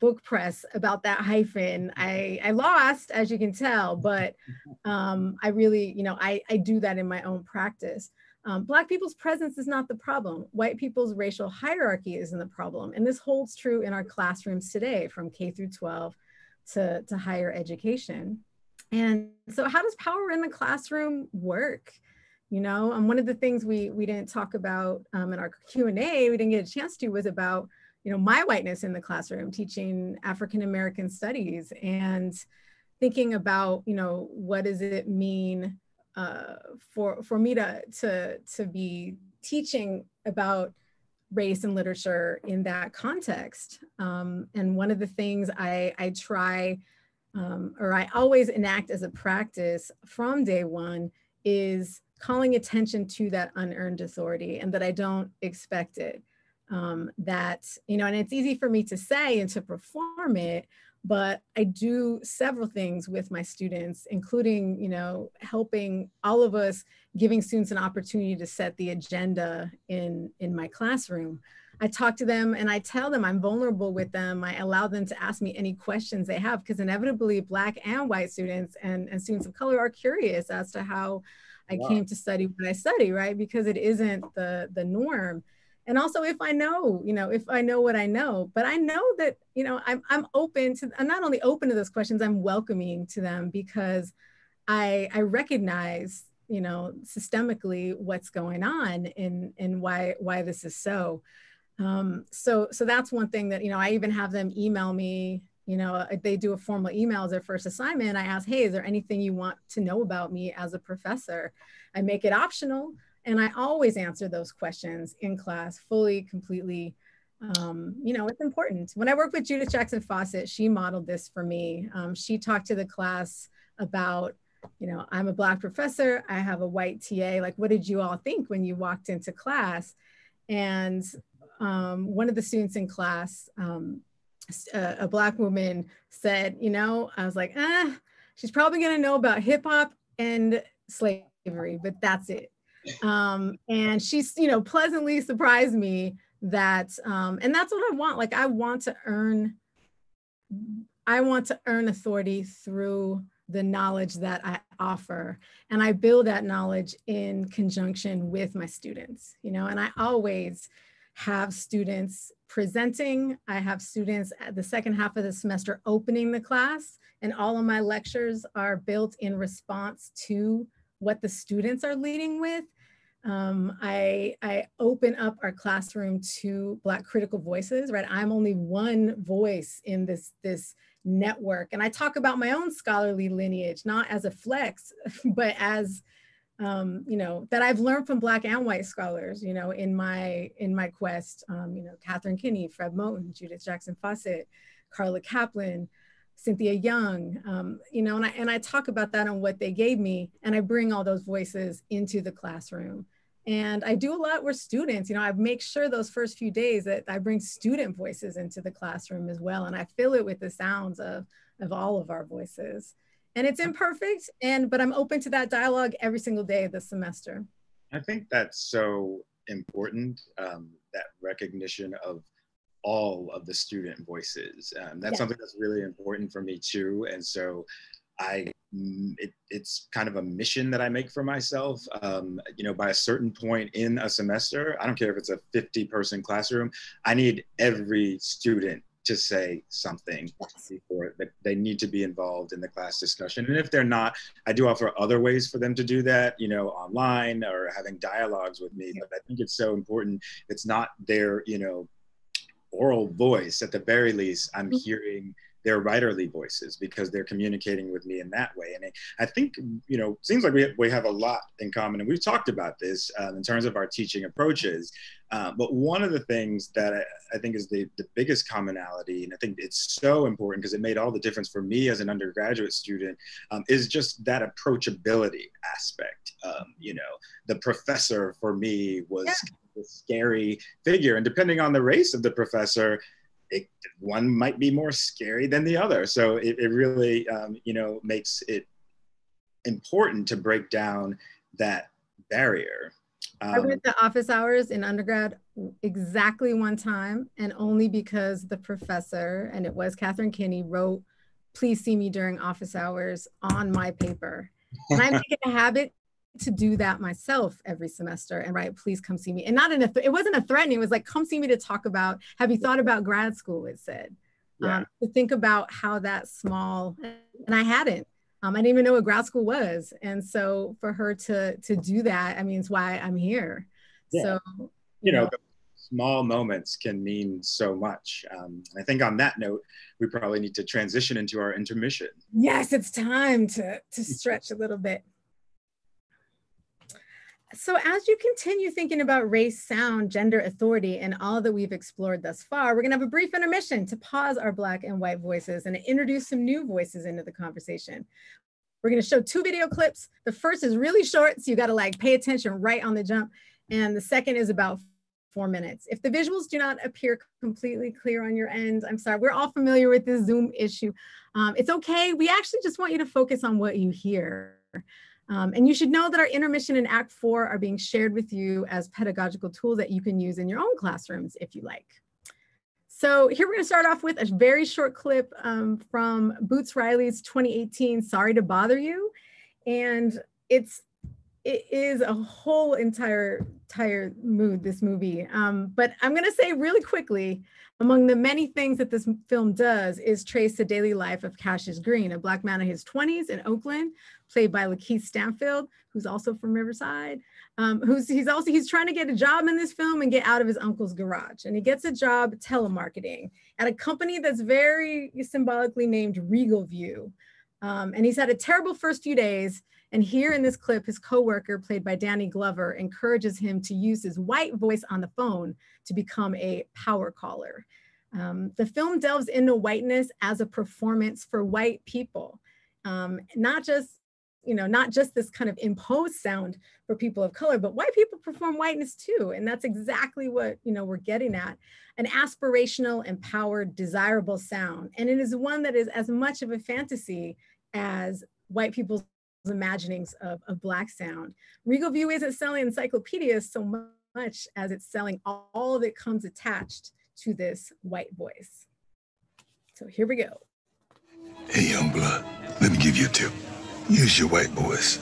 book press about that hyphen. I, I lost, as you can tell, but um, I really, you know, I, I do that in my own practice. Um, Black people's presence is not the problem. White people's racial hierarchy isn't the problem. And this holds true in our classrooms today from K through 12 to, to higher education. And so how does power in the classroom work? You know, um, one of the things we, we didn't talk about um, in our Q&A, we didn't get a chance to, was about you know my whiteness in the classroom teaching african american studies and thinking about you know what does it mean uh, for for me to to to be teaching about race and literature in that context. Um, and one of the things i i try um, or i always enact as a practice from day one is calling attention to that unearned authority and that i don't expect it. Um, that, you know, and it's easy for me to say and to perform it, but I do several things with my students, including, you know, helping all of us, giving students an opportunity to set the agenda in, in my classroom. I talk to them and I tell them I'm vulnerable with them. I allow them to ask me any questions they have because inevitably black and white students and, and students of color are curious as to how I wow. came to study what I study, right? Because it isn't the, the norm and also if i know you know if i know what i know but i know that you know i'm, I'm open to i'm not only open to those questions i'm welcoming to them because i i recognize you know systemically what's going on and and why why this is so. Um so so that's one thing that you know i even have them email me you know they do a formal email as their first assignment. I ask hey is there anything you want to know about me as a professor? I make it optional and I always answer those questions in class fully, completely. Um, you know, it's important. When I worked with Judith Jackson Fossett, she modeled this for me. Um, she talked to the class about, you know, I'm a Black professor, I have a white TA. Like, what did you all think when you walked into class? And um, one of the students in class, um, a, a, black woman said, you know, I was like, ah, she's probably gonna know about hip hop and slavery, but that's it. Um, and she's, you know, pleasantly surprised me that, um, and that's what I want. Like, I want to earn, I want to earn authority through the knowledge that I offer. And I build that knowledge in conjunction with my students, you know, and I always have students presenting. I have students at the second half of the semester opening the class and all of my lectures are built in response to what the students are leading with. Um, I, I open up our classroom to Black critical voices, right? I'm only one voice in this, this network. And I talk about my own scholarly lineage, not as a flex, but as, um, you know, that I've learned from Black and white scholars, you know, in my, in my quest, um, you know, Catherine Kinney, Fred Moten, Judith Jackson Fossett, Carla Kaplan, Cynthia Young, um, you know, and I, and I talk about that on what they gave me, and I bring all those voices into the classroom. And I do a lot with students. You know, I make sure those first few days that I bring student voices into the classroom as well. And I fill it with the sounds of, of all of our voices. And it's imperfect, and but I'm open to that dialogue every single day of the semester. I think that's so important, um, that recognition of all of the student voices. Um, that's yeah. something that's really important for me too. And so I mm, it, it's kind of a mission that I make for myself. Um, you know, by a certain point in a semester, I don't care if it's a 50 person classroom, I need every student to say something before that they need to be involved in the class discussion. And if they're not, I do offer other ways for them to do that, you know, online or having dialogues with me. But I think it's so important. It's not their, you know, oral voice at the very least. I'm mm-hmm. hearing their writerly voices because they're communicating with me in that way. And I think, you know, seems like we, we have a lot in common. And we've talked about this um, in terms of our teaching approaches. Uh, but one of the things that I, I, think is the, the biggest commonality, and I think it's so important because it made all the difference for me as an undergraduate student, um, is just that approachability aspect. Um, you know, the professor for me was yeah. A scary figure. And depending on the race of the professor, it, one might be more scary than the other. So it, it really, um, you know, makes it important to break down that barrier. Um, I went to office hours in undergrad exactly one time, and only because the professor, and it was Catherine Kinney, wrote, "Please see me during office hours" on my paper. And I make it a habit to do that myself every semester and write, please come see me. And not in a, th- it wasn't a threatening, it was like, come see me to talk about, have you thought about grad school? It said, yeah. um, to think about how that small, and I hadn't, um, I didn't even know what grad school was. And so for her to, to do that, I mean, it's why I'm here. Yeah. So, you, you know, know small moments can mean so much. Um, I think on that note, we probably need to transition into our intermission. Yes, it's time to, to stretch a little bit so as you continue thinking about race, sound, gender, authority, and all that we've explored thus far, we're gonna have a brief intermission to pause our black and white voices and introduce some new voices into the conversation. We're gonna show two video clips. The first is really short, so you gotta like pay attention right on the jump. And the second is about four minutes. If the visuals do not appear completely clear on your end, I'm sorry, we're all familiar with this Zoom issue. Um, it's okay, we actually just want you to focus on what you hear. Um, and you should know that our intermission and Act 4 are being shared with you as pedagogical tools that you can use in your own classrooms if you like. So here we're gonna start off with a very short clip um, from Boots Riley's 2018 Sorry to Bother You. And it's it is a whole entire entire mood this movie. Um, but i'm going to say really quickly among the many things that this film does is trace the daily life of cassius green a black man in his 20s in oakland played by lakeith stanfield who's also from riverside. Um, who's he's also he's trying to get a job in this film and get out of his uncle's garage. And he gets a job telemarketing at a company that's very symbolically named regal view um, and he's had a terrible first few days and here in this clip, his coworker, played by Danny Glover, encourages him to use his white voice on the phone to become a power caller. Um, the film delves into whiteness as a performance for white people, um, not just you know, not just this kind of imposed sound for people of color, but white people perform whiteness too. And that's exactly what, you know, we're getting at an aspirational, empowered, desirable sound. And it is one that is as much of a fantasy as white people's imaginings of, of Black sound. Regal View isn't selling encyclopedias so much as it's selling all, all that comes attached to this white voice. So here we go. Hey, young blood, let me give you a tip. Use your white voice.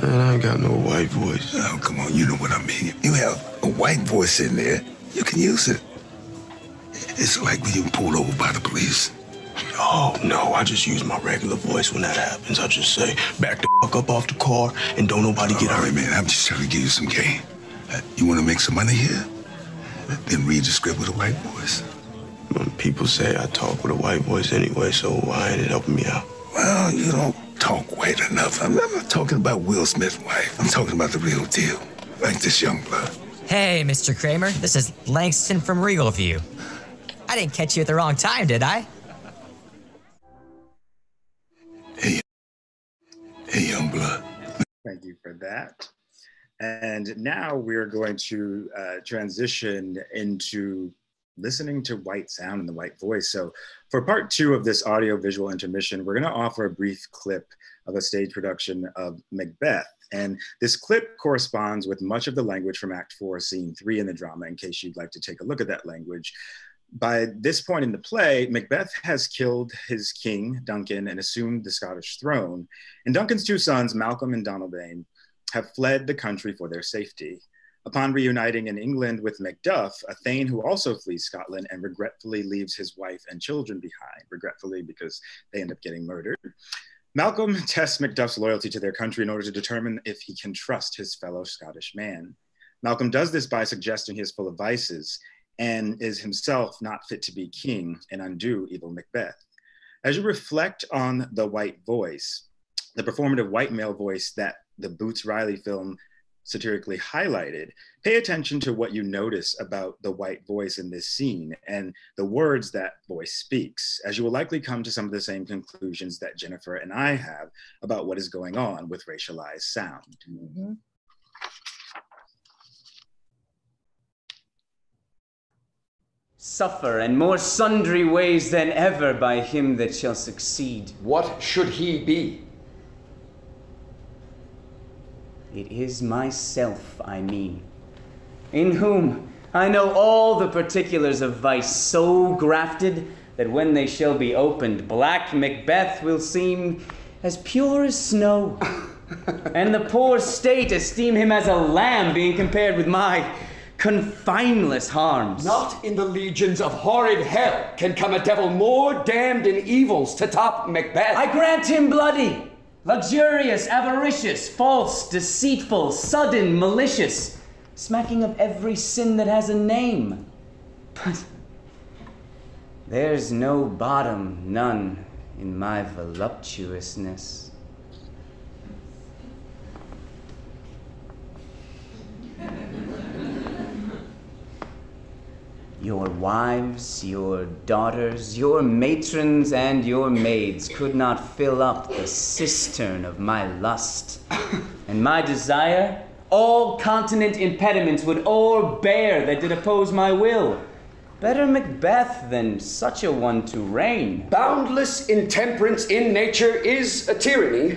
Man, I ain't got no white voice. Oh, come on, you know what I mean. You have a white voice in there, you can use it. It's like when you pulled over by the police. Oh, no, I just use my regular voice when that happens. I just say, back the fuck up off the car and don't nobody get All hurt. right, man, I'm just trying to give you some game. Uh, you want to make some money here? Then read the script with a white voice. When People say I talk with a white voice anyway, so why ain't it helping me out? Well, you don't talk white enough. I'm I'm not talking about Will Smith's wife. I'm talking about the real deal. Like this young blood. Hey, Mr. Kramer, this is Langston from Regal View. I didn't catch you at the wrong time, did I? Hey, young blood. Thank you for that. And now we're going to uh, transition into listening to white sound and the white voice. So for part two of this audio visual intermission, we're going to offer a brief clip of a stage production of Macbeth. And this clip corresponds with much of the language from Act Four, Scene Three in the drama, in case you'd like to take a look at that language. By this point in the play, Macbeth has killed his king, Duncan, and assumed the Scottish throne. And Duncan's two sons, Malcolm and Donalbain, have fled the country for their safety. Upon reuniting in England with Macduff, a Thane who also flees Scotland and regretfully leaves his wife and children behind, regretfully because they end up getting murdered. Malcolm tests Macduff's loyalty to their country in order to determine if he can trust his fellow Scottish man. Malcolm does this by suggesting he is full of vices and is himself not fit to be king and undo evil Macbeth. As you reflect on the white voice, the performative white male voice that the Boots Riley film satirically highlighted, pay attention to what you notice about the white voice in this scene and the words that voice speaks, as you will likely come to some of the same conclusions that Jennifer and I have about what is going on with racialized sound. Mm-hmm. Suffer and more sundry ways than ever by him that shall succeed. What should he be? It is myself, I mean, in whom I know all the particulars of vice so grafted that when they shall be opened, black Macbeth will seem as pure as snow. and the poor state esteem him as a lamb being compared with my confineless harms. Not in the legions of horrid hell can come a devil more damned in evils to top Macbeth. I grant him bloody, luxurious, avaricious, false, deceitful, sudden, malicious, smacking of every sin that has a name. But there's no bottom, none, in my voluptuousness. Your wives, your daughters, your matrons, and your maids could not fill up the cistern of my lust. and my desire, all continent impediments would o'erbear that did oppose my will. Better Macbeth than such a one to reign. Boundless intemperance in nature is a tyranny.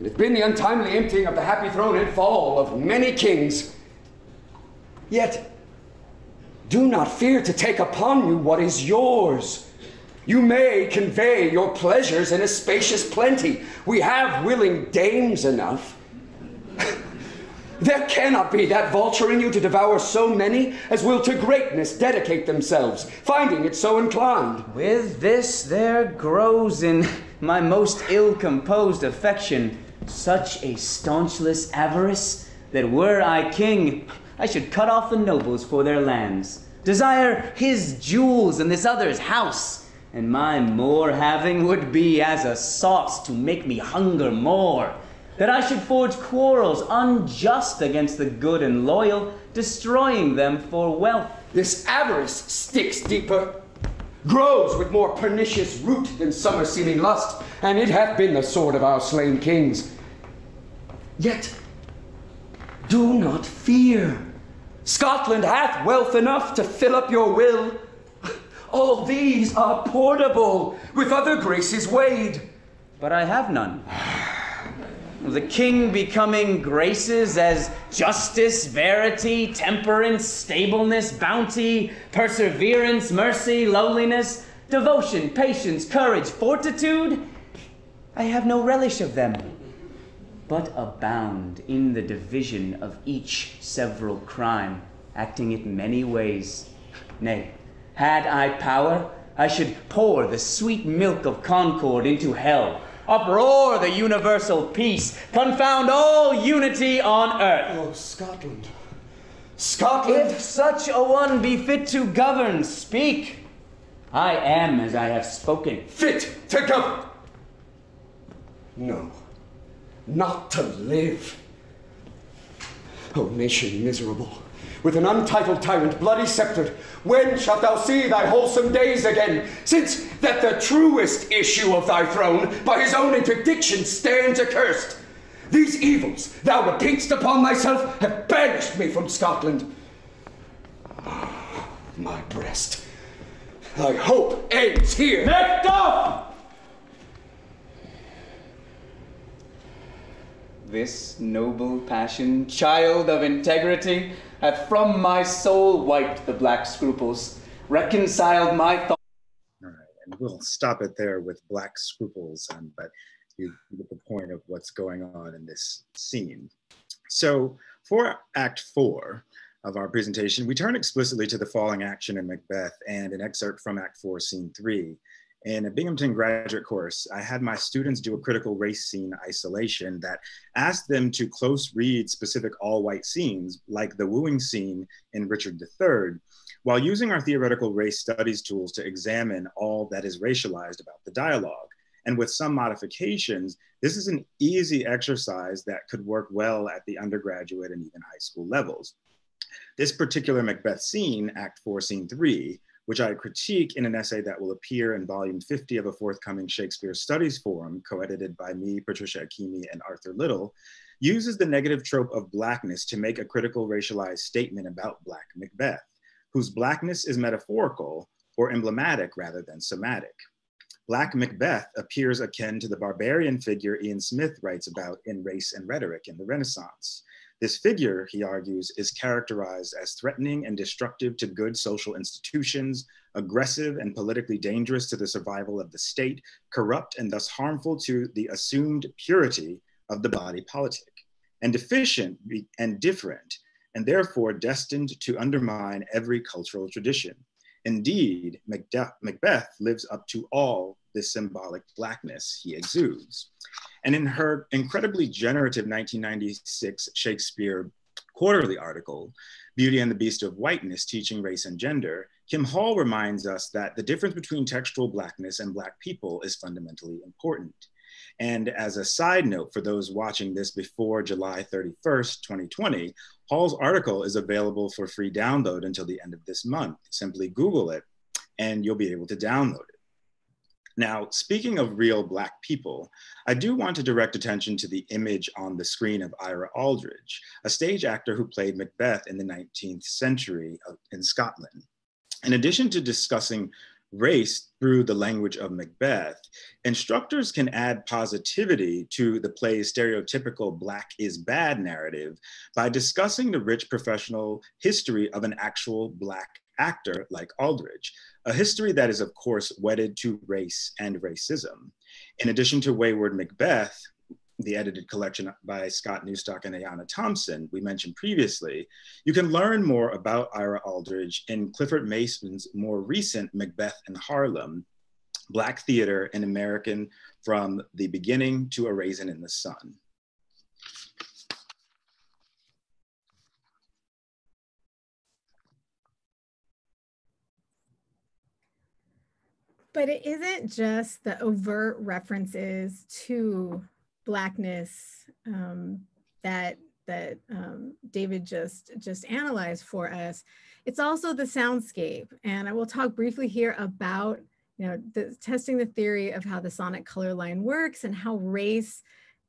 It hath been the untimely emptying of the happy throne and fall of many kings. Yet, do not fear to take upon you what is yours. You may convey your pleasures in a spacious plenty. We have willing dames enough. there cannot be that vulture in you to devour so many as will to greatness dedicate themselves, finding it so inclined. With this there grows in my most ill composed affection such a staunchless avarice that were I king, I should cut off the nobles for their lands, desire his jewels and this other's house, and my more having would be as a sauce to make me hunger more. That I should forge quarrels unjust against the good and loyal, destroying them for wealth. This avarice sticks deeper, grows with more pernicious root than summer seeming lust, and it hath been the sword of our slain kings. Yet, do not fear. Scotland hath wealth enough to fill up your will. All these are portable, with other graces weighed. But I have none. The king becoming graces as justice, verity, temperance, stableness, bounty, perseverance, mercy, lowliness, devotion, patience, courage, fortitude. I have no relish of them, but abound in the division of each several crime, acting it many ways. Nay, had I power, I should pour the sweet milk of concord into hell uproar the universal peace, confound all unity on earth. Oh, Scotland. Scotland! If such a one be fit to govern, speak. I am as I have spoken. Fit to govern? No, not to live. O nation miserable, with an untitled tyrant, bloody sceptred, when shalt thou see thy wholesome days again, since that the truest issue of thy throne by his own interdiction stands accursed? These evils thou repeatst upon thyself have banished me from Scotland. Ah, my breast, thy hope ends here. Macduff! This noble passion, child of integrity, hath from my soul wiped the black scruples, reconciled my thoughts. All right, and we'll stop it there with black scruples, um, but you, you get the point of what's going on in this scene. So for Act Four of our presentation, we turn explicitly to the falling action in Macbeth and an excerpt from Act Four, Scene Three. In a Binghamton graduate course, I had my students do a critical race scene isolation that asked them to close read specific all white scenes, like the wooing scene in Richard III, while using our theoretical race studies tools to examine all that is racialized about the dialogue. And with some modifications, this is an easy exercise that could work well at the undergraduate and even high school levels. This particular Macbeth scene, Act 4, Scene 3, which I critique in an essay that will appear in volume 50 of a forthcoming Shakespeare Studies Forum, co-edited by me, Patricia Akhimie, and Arthur Little, uses the negative trope of blackness to make a critical racialized statement about Black Macbeth, whose blackness is metaphorical or emblematic rather than somatic. Black Macbeth appears akin to the barbarian figure Ian Smith writes about in Race and Rhetoric in the Renaissance. This figure, he argues, is characterized as threatening and destructive to good social institutions, aggressive and politically dangerous to the survival of the state, corrupt and thus harmful to the assumed purity of the body politic, and deficient and different, and therefore destined to undermine every cultural tradition. Indeed, Macbeth lives up to all the symbolic blackness he exudes. And in her incredibly generative 1996 Shakespeare quarterly article, Beauty and the Beast of Whiteness, Teaching Race and Gender, Kim Hall reminds us that the difference between textual blackness and black people is fundamentally important. And as a side note for those watching this before July 31st, 2020, Hall's article is available for free download until the end of this month. Simply Google it and you'll be able to download it. Now, speaking of real Black people, I do want to direct attention to the image on the screen of Ira Aldridge, a stage actor who played Macbeth in the 19th century uh, in Scotland. In addition to discussing race through the language of Macbeth, instructors can add positivity to the play's stereotypical Black is bad narrative by discussing the rich professional history of an actual Black actor like Aldridge, a history that is, of course, wedded to race and racism. In addition to Weyward Macbeth, the edited collection by Scott Newstok and Ayanna Thompson we mentioned previously, you can learn more about Ira Aldridge in Clifford Mason's more recent Macbeth in Harlem, Black Theater in American from the Beginning to A Raisin in the Sun. But it isn't just the overt references to blackness um, that that um, David just just analyzed for us. It's also the soundscape, and I will talk briefly here about you know the, testing the theory of how the sonic color line works and how race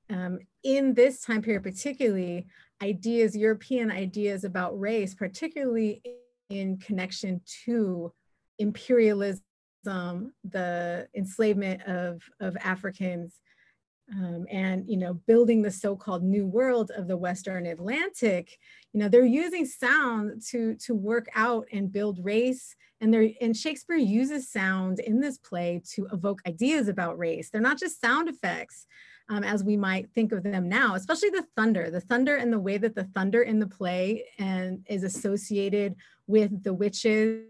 um, in this time period, particularly ideas, European ideas about race, particularly in connection to imperialism, the enslavement of, of Africans, um, and you know building the so-called new world of the western atlantic you know they're using sound to to work out and build race and they're and shakespeare uses sound in this play to evoke ideas about race. They're not just sound effects um, as we might think of them now especially the thunder the thunder and the way that the thunder in the play and is associated with the witches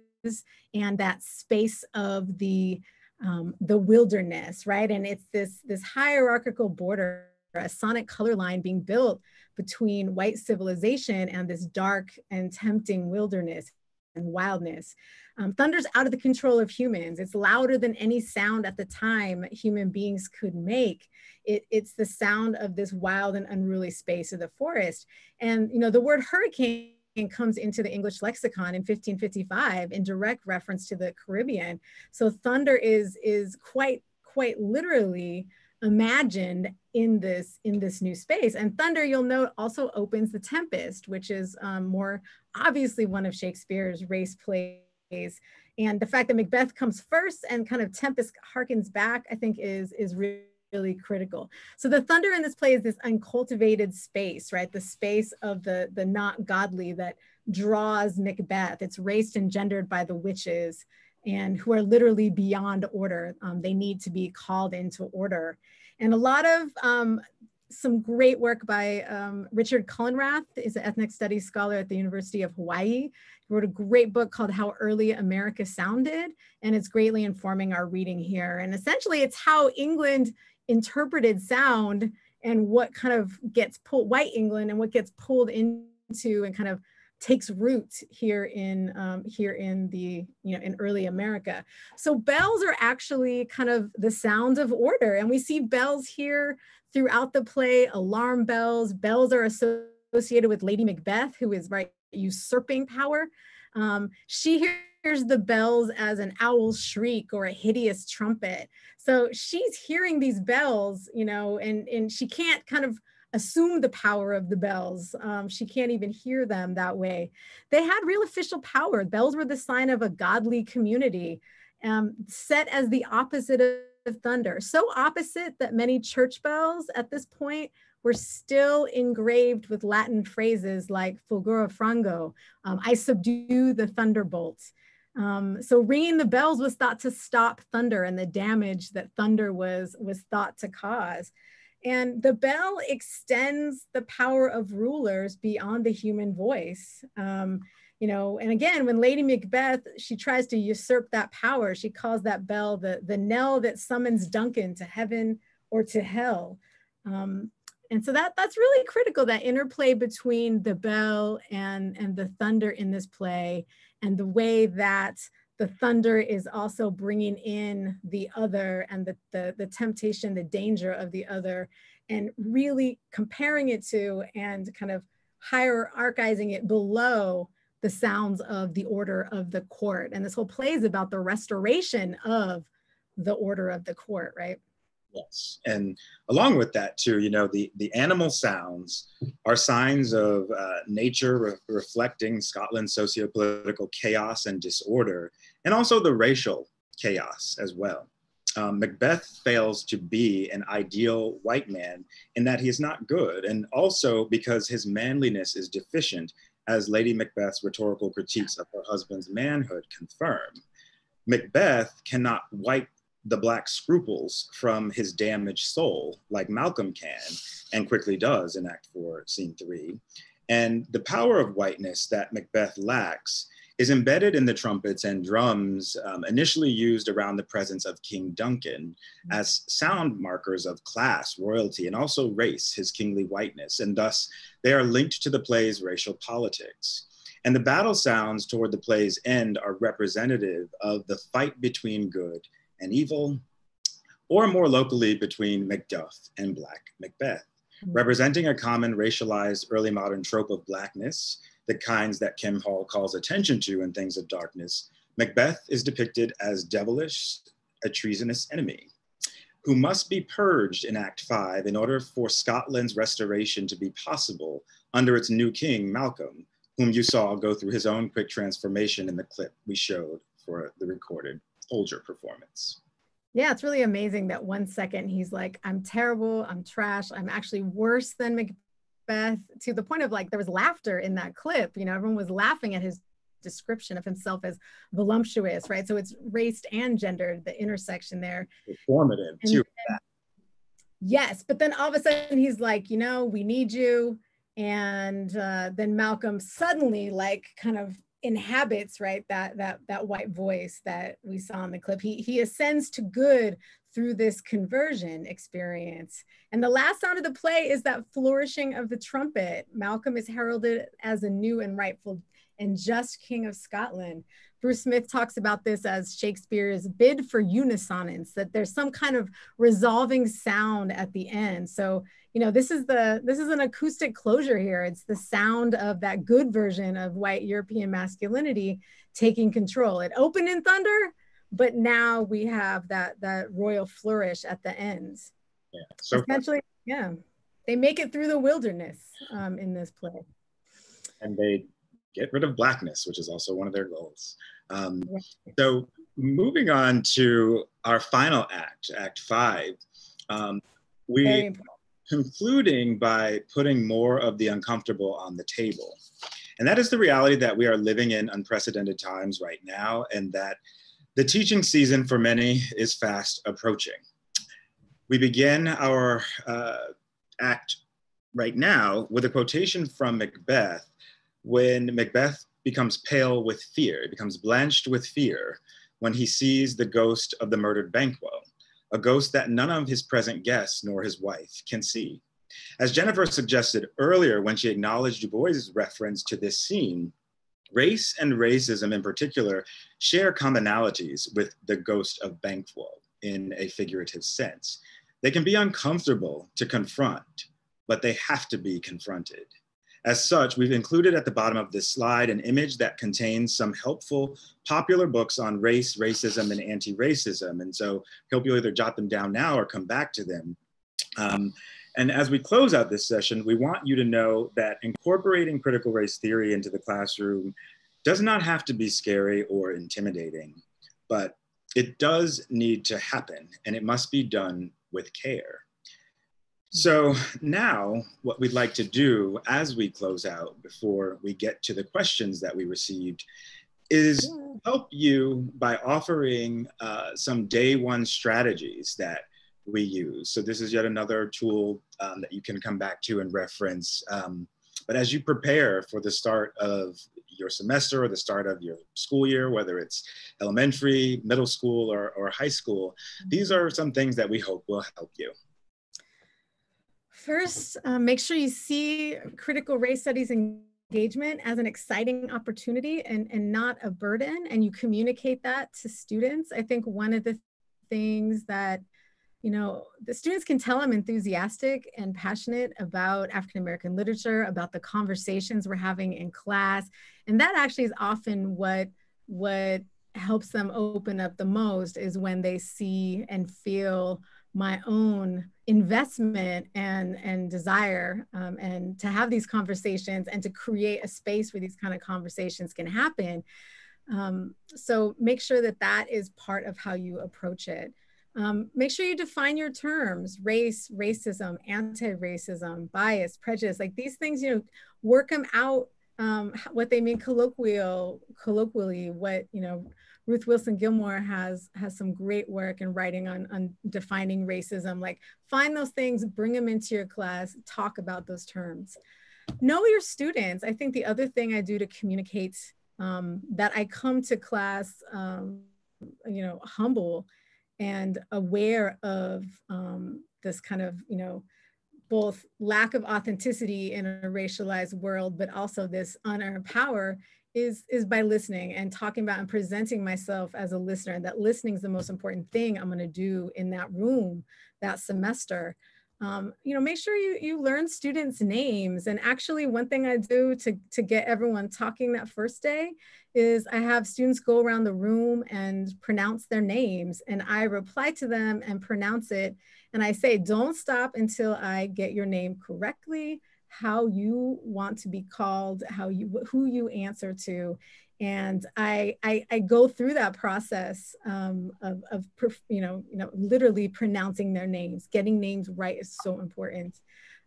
and that space of the um, the wilderness, right? And it's this, this hierarchical border, a sonic color line being built between white civilization and this dark and tempting wilderness and wildness. Um, thunder's out of the control of humans. It's louder than any sound at the time human beings could make. It, it's the sound of this wild and unruly space of the forest. And you know, the word hurricane comes into the English lexicon in 1555 in direct reference to the Caribbean. So thunder is, is quite, quite literally imagined in this in this new space and thunder you'll note also opens the tempest which is um, more obviously one of shakespeare's race plays and the fact that macbeth comes first and kind of tempest harkens back i think is is really really critical. So the thunder in this play is this uncultivated space, right? The space of the, the not godly that draws Macbeth. It's raced and gendered by the witches and who are literally beyond order. Um, they need to be called into order. And a lot of um, some great work by um, Richard Cullen Rath, is an ethnic studies scholar at the University of Hawaii. He wrote a great book called How Early America Sounded, and it's greatly informing our reading here. And essentially, it's how England interpreted sound and what kind of gets pulled, white England and what gets pulled into and kind of takes root here in um, here in the you know in early America. So bells are actually kind of the sounds of order, and we see bells here throughout the play. Alarm bells. Bells are associated with Lady Macbeth, who is right usurping power. Um, she hears hears the bells as an owl's shriek or a hideous trumpet. So she's hearing these bells, you know, and, and she can't kind of assume the power of the bells. Um, she can't even hear them that way. They had real official power. Bells were the sign of a godly community, um, set as the opposite of thunder. So opposite that many church bells at this point were still engraved with Latin phrases like fulgura frango, um, I subdue the thunderbolt. Um, so ringing the bells was thought to stop thunder and the damage that thunder was, was thought to cause. And the bell extends the power of rulers beyond the human voice. Um, you know, and again, when Lady Macbeth, she tries to usurp that power, she calls that bell the, the knell that summons Duncan to heaven or to hell. Um, and so that that's really critical, that interplay between the bell and, and the thunder in this play and the way that the thunder is also bringing in the other and the, the, the temptation, the danger of the other, and really comparing it to and kind of hierarchizing it below the sounds of the order of the court. And this whole play is about the restoration of the order of the court, right? Yes, and along with that too, you know, the the animal sounds are signs of uh, nature re reflecting Scotland's socio-political chaos and disorder, and also the racial chaos as well. Um, Macbeth fails to be an ideal white man in that he is not good, and also because his manliness is deficient, as Lady Macbeth's rhetorical critiques of her husband's manhood confirm. Macbeth cannot wipe the black scruples from his damaged soul, like Malcolm can and quickly does in Act Four, Scene Three. And the power of whiteness that Macbeth lacks is embedded in the trumpets and drums um, initially used around the presence of King Duncan as sound markers of class, royalty, and also race, his kingly whiteness. And thus, they are linked to the play's racial politics. And the battle sounds toward the play's end are representative of the fight between good and evil, or more locally between Macduff and Black Macbeth, mm-hmm. representing a common racialized early modern trope of Blackness, the kinds that Kim Hall calls attention to in Things of Darkness. Macbeth is depicted as devilish, a treasonous enemy. who must be purged in Act 5 in order for Scotland's restoration to be possible under its new king, Malcolm, whom you saw go through his own quick transformation in the clip we showed for the recorded Folger performance. Yeah, it's really amazing that one second he's like, I'm terrible, I'm trash, I'm actually worse than Macbeth, to the point of like there was laughter in that clip. You know, everyone was laughing at his description of himself as voluptuous, right? So it's raced and gendered, the intersection there. Formative too. Then, yes, but then all of a sudden he's like, you know, we need you. And uh, then Malcolm suddenly like kind of inhabits right that that that white voice that we saw in the clip he he ascends to good through this conversion experience. And the last sound of the play is that flourishing of the trumpet. Malcolm is heralded as a new and rightful and just king of scotland. Bruce smith talks about this as shakespeare's bid for unisonance that there's some kind of resolving sound at the end. So you know this is the this is an acoustic closure here. It's the sound of that good version of white european masculinity taking control. It opened in thunder but now we have that that royal flourish at the ends. Yeah so essentially yeah they make it through the wilderness um, in this play. And they get rid of blackness which is also one of their goals. Um, so moving on to our final act act five um, we concluding by putting more of the uncomfortable on the table. And that is the reality that we are living in unprecedented times right now, and that the teaching season for many is fast approaching. We begin our uh, act right now with a quotation from Macbeth when Macbeth becomes pale with fear, becomes blanched with fear when he sees the ghost of the murdered Banquo a ghost that none of his present guests nor his wife can see. As Jennifer suggested earlier when she acknowledged Du Bois' reference to this scene, race and racism in particular share commonalities with the ghost of Banquo in a figurative sense. They can be uncomfortable to confront, but they have to be confronted. As such, we've included at the bottom of this slide an image that contains some helpful popular books on race, racism, and anti-racism. And so I hope you'll either jot them down now or come back to them. Um, and as we close out this session, we want you to know that incorporating critical race theory into the classroom does not have to be scary or intimidating, but it does need to happen and it must be done with care. So now what we'd like to do as we close out before we get to the questions that we received is help you by offering uh, some day one strategies that we use. So this is yet another tool um, that you can come back to and reference. Um, but as you prepare for the start of your semester or the start of your school year, whether it's elementary, middle school, or, or high school, these are some things that we hope will help you. First, uh, make sure you see critical race studies engagement as an exciting opportunity and, and not a burden, and you communicate that to students. I think one of the things that you know, the students can tell I'm enthusiastic and passionate about African American literature, about the conversations we're having in class, and that actually is often what what helps them open up the most is when they see and feel my own investment and and desire um, and to have these conversations and to create a space where these kind of conversations can happen. Um, so make sure that that is part of how you approach it. Um, make sure you define your terms race racism anti-racism bias prejudice like these things you know work them out um, what they mean colloquial colloquially what you know Ruth Wilson Gilmore has has some great work in writing on, on defining racism. Like find those things, bring them into your class, talk about those terms. Know your students. I think the other thing I do to communicate um, that I come to class, um, you know, humble and aware of um, this kind of, you know, both lack of authenticity in a racialized world, but also this honor unearned power is is by listening and talking about and presenting myself as a listener and that listening is the most important thing i'm going to do in that room that semester um, you know, make sure you, you learn students' names. And actually one thing I do to, to get everyone talking that first day is I have students go around the room and pronounce their names and I reply to them and pronounce it. And I say, don't stop until I get your name correctly, how you want to be called, how you, who you answer to. And I, I, I go through that process um, of, of you know you know literally pronouncing their names. Getting names right is so important.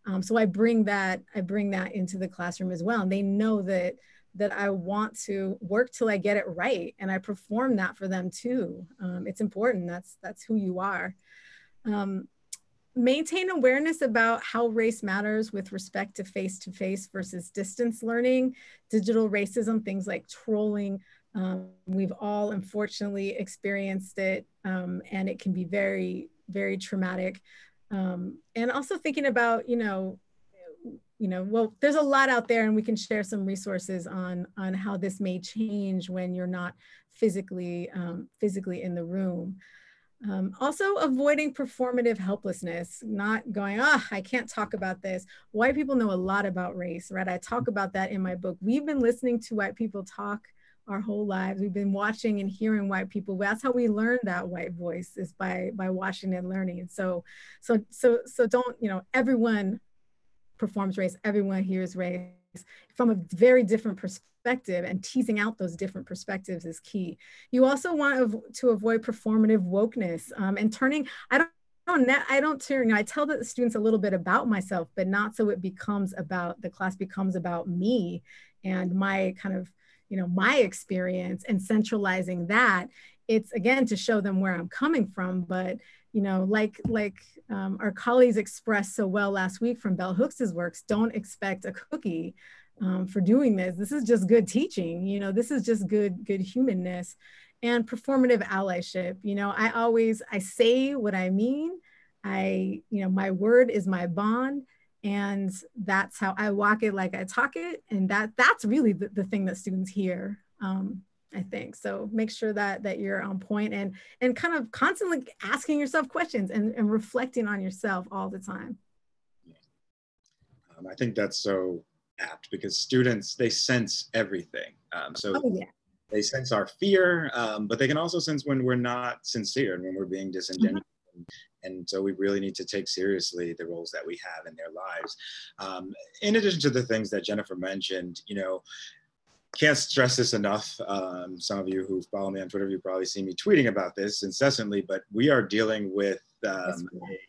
Um, so I bring that I bring that into the classroom as well. And they know that that I want to work till I get it right. And I perform that for them too. Um, it's important. That's that's who you are. Um, maintain awareness about how race matters with respect to face-to-face versus distance learning, digital racism, things like trolling. Um, we've all unfortunately experienced it um, and it can be very, very traumatic. Um, and also thinking about, you know, you know, well, there's a lot out there and we can share some resources on, on how this may change when you're not physically, um, physically in the room. Um, also avoiding performative helplessness, not going, ah, oh, I can't talk about this. White people know a lot about race, right? I talk about that in my book. We've been listening to white people talk our whole lives. We've been watching and hearing white people. That's how we learn that white voice is by by watching and learning. So, so, so, so don't, you know, everyone performs race, everyone hears race from a very different perspective and teasing out those different perspectives is key. You also want to avoid performative wokeness um, and turning, I don't I don't turn, I tell the students a little bit about myself, but not so it becomes about, the class becomes about me and my kind of, you know, my experience and centralizing that. It's again to show them where I'm coming from, but you know, like like um, our colleagues expressed so well last week from Bell Hooks's works, don't expect a cookie um, for doing this. This is just good teaching. You know, this is just good good humanness and performative allyship. You know, I always I say what I mean. I you know my word is my bond and that's how I walk it like I talk it and that that's really the, the thing that students hear um, I think. So make sure that that you're on point and and kind of constantly asking yourself questions and, and reflecting on yourself all the time. Um, I think that's so apt because students they sense everything. Um, so oh, yeah. they sense our fear, um, but they can also sense when we're not sincere and when we're being disingenuous. Mm-hmm. And so we really need to take seriously the roles that we have in their lives. Um, in addition to the things that Jennifer mentioned, you know, can't stress this enough. Um, some of you who follow me on Twitter, you probably see me tweeting about this incessantly, but we are dealing with um, a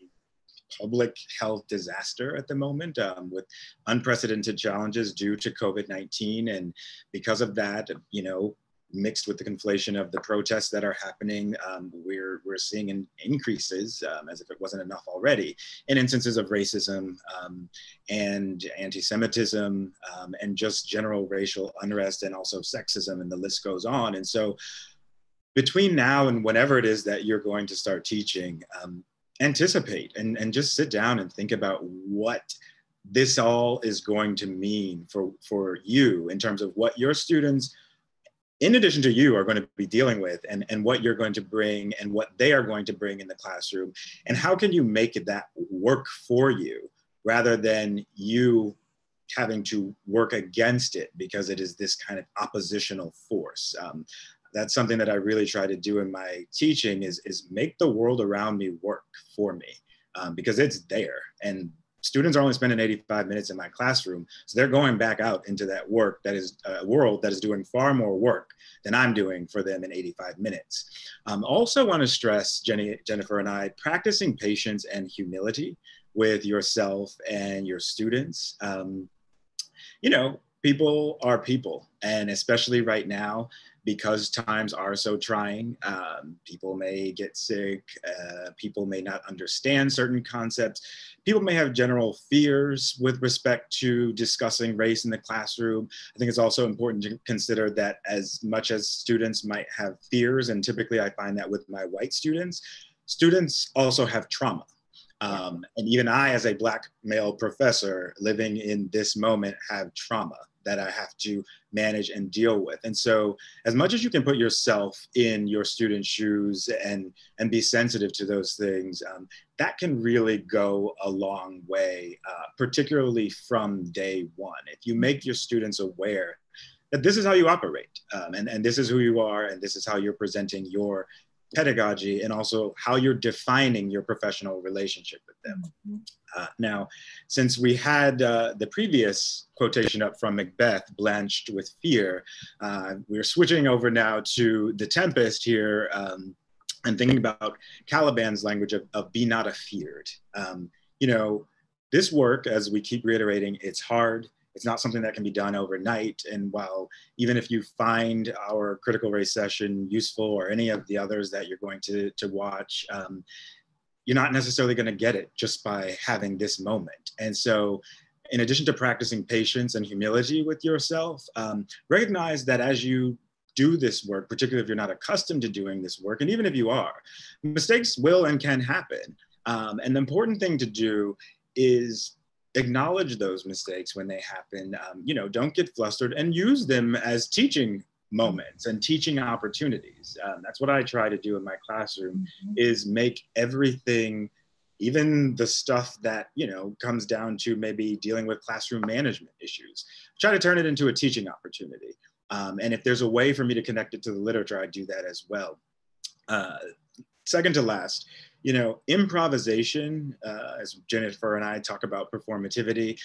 public health disaster at the moment um, with unprecedented challenges due to COVID-19. And because of that, you know, mixed with the conflation of the protests that are happening, um, we're, we're seeing in increases, um, as if it wasn't enough already, in instances of racism um, and anti-Semitism um, and just general racial unrest and also sexism, and the list goes on. And so between now and whenever it is that you're going to start teaching, um, anticipate and, and just sit down and think about what this all is going to mean for, for you in terms of what your students in addition to you are going to be dealing with and, and what you're going to bring and what they are going to bring in the classroom. And how can you make that work for you rather than you having to work against it because it is this kind of oppositional force? Um, that's something that i really try to do in my teaching is, is make the world around me work for me um, because it's there. And students are only spending 85 minutes in my classroom so they're going back out into that work that is a world that is doing far more work than i'm doing for them in 85 minutes. Um, also want to stress jenny jennifer and i practicing patience and humility with yourself and your students. Um, you know people are people and especially right now because times are so trying. Um, people may get sick, uh, people may not understand certain concepts, people may have general fears with respect to discussing race in the classroom. I think it's also important to consider that as much as students might have fears, and typically I find that with my white students, students also have trauma. Um, and even I, as a Black male professor living in this moment, have trauma that I have to manage and deal with. And so, as much as you can put yourself in your student's shoes and and be sensitive to those things, um, that can really go a long way, uh, particularly from day one. If you make your students aware that this is how you operate, um, and and this is who you are, and this is how you're presenting your pedagogy and also how you're defining your professional relationship with them. Mm-hmm. Uh, now, since we had uh, the previous quotation up from Macbeth, blanched with fear, uh, we're switching over now to The Tempest here um, and thinking about Caliban's language of, of be not afeared. Um, you know, this work, as we keep reiterating, it's hard, it's not something that can be done overnight. And while even if you find our critical race session useful or any of the others that you're going to, to watch, um, you're not necessarily going to get it just by having this moment. And so in addition to practicing patience and humility with yourself, um, recognize that as you do this work, particularly if you're not accustomed to doing this work, and even if you are, mistakes will and can happen. Um, and the important thing to do is acknowledge those mistakes when they happen. Um, you know, don't get flustered and use them as teaching moments and teaching opportunities. Um, that's what I try to do in my classroom mm-hmm. is make everything, even the stuff that, you know, comes down to maybe dealing with classroom management issues, try to turn it into a teaching opportunity. Um, and if there's a way for me to connect it to the literature, I do that as well. Uh, second to last, you know, improvisation, uh, as Jennifer and I talk about performativity,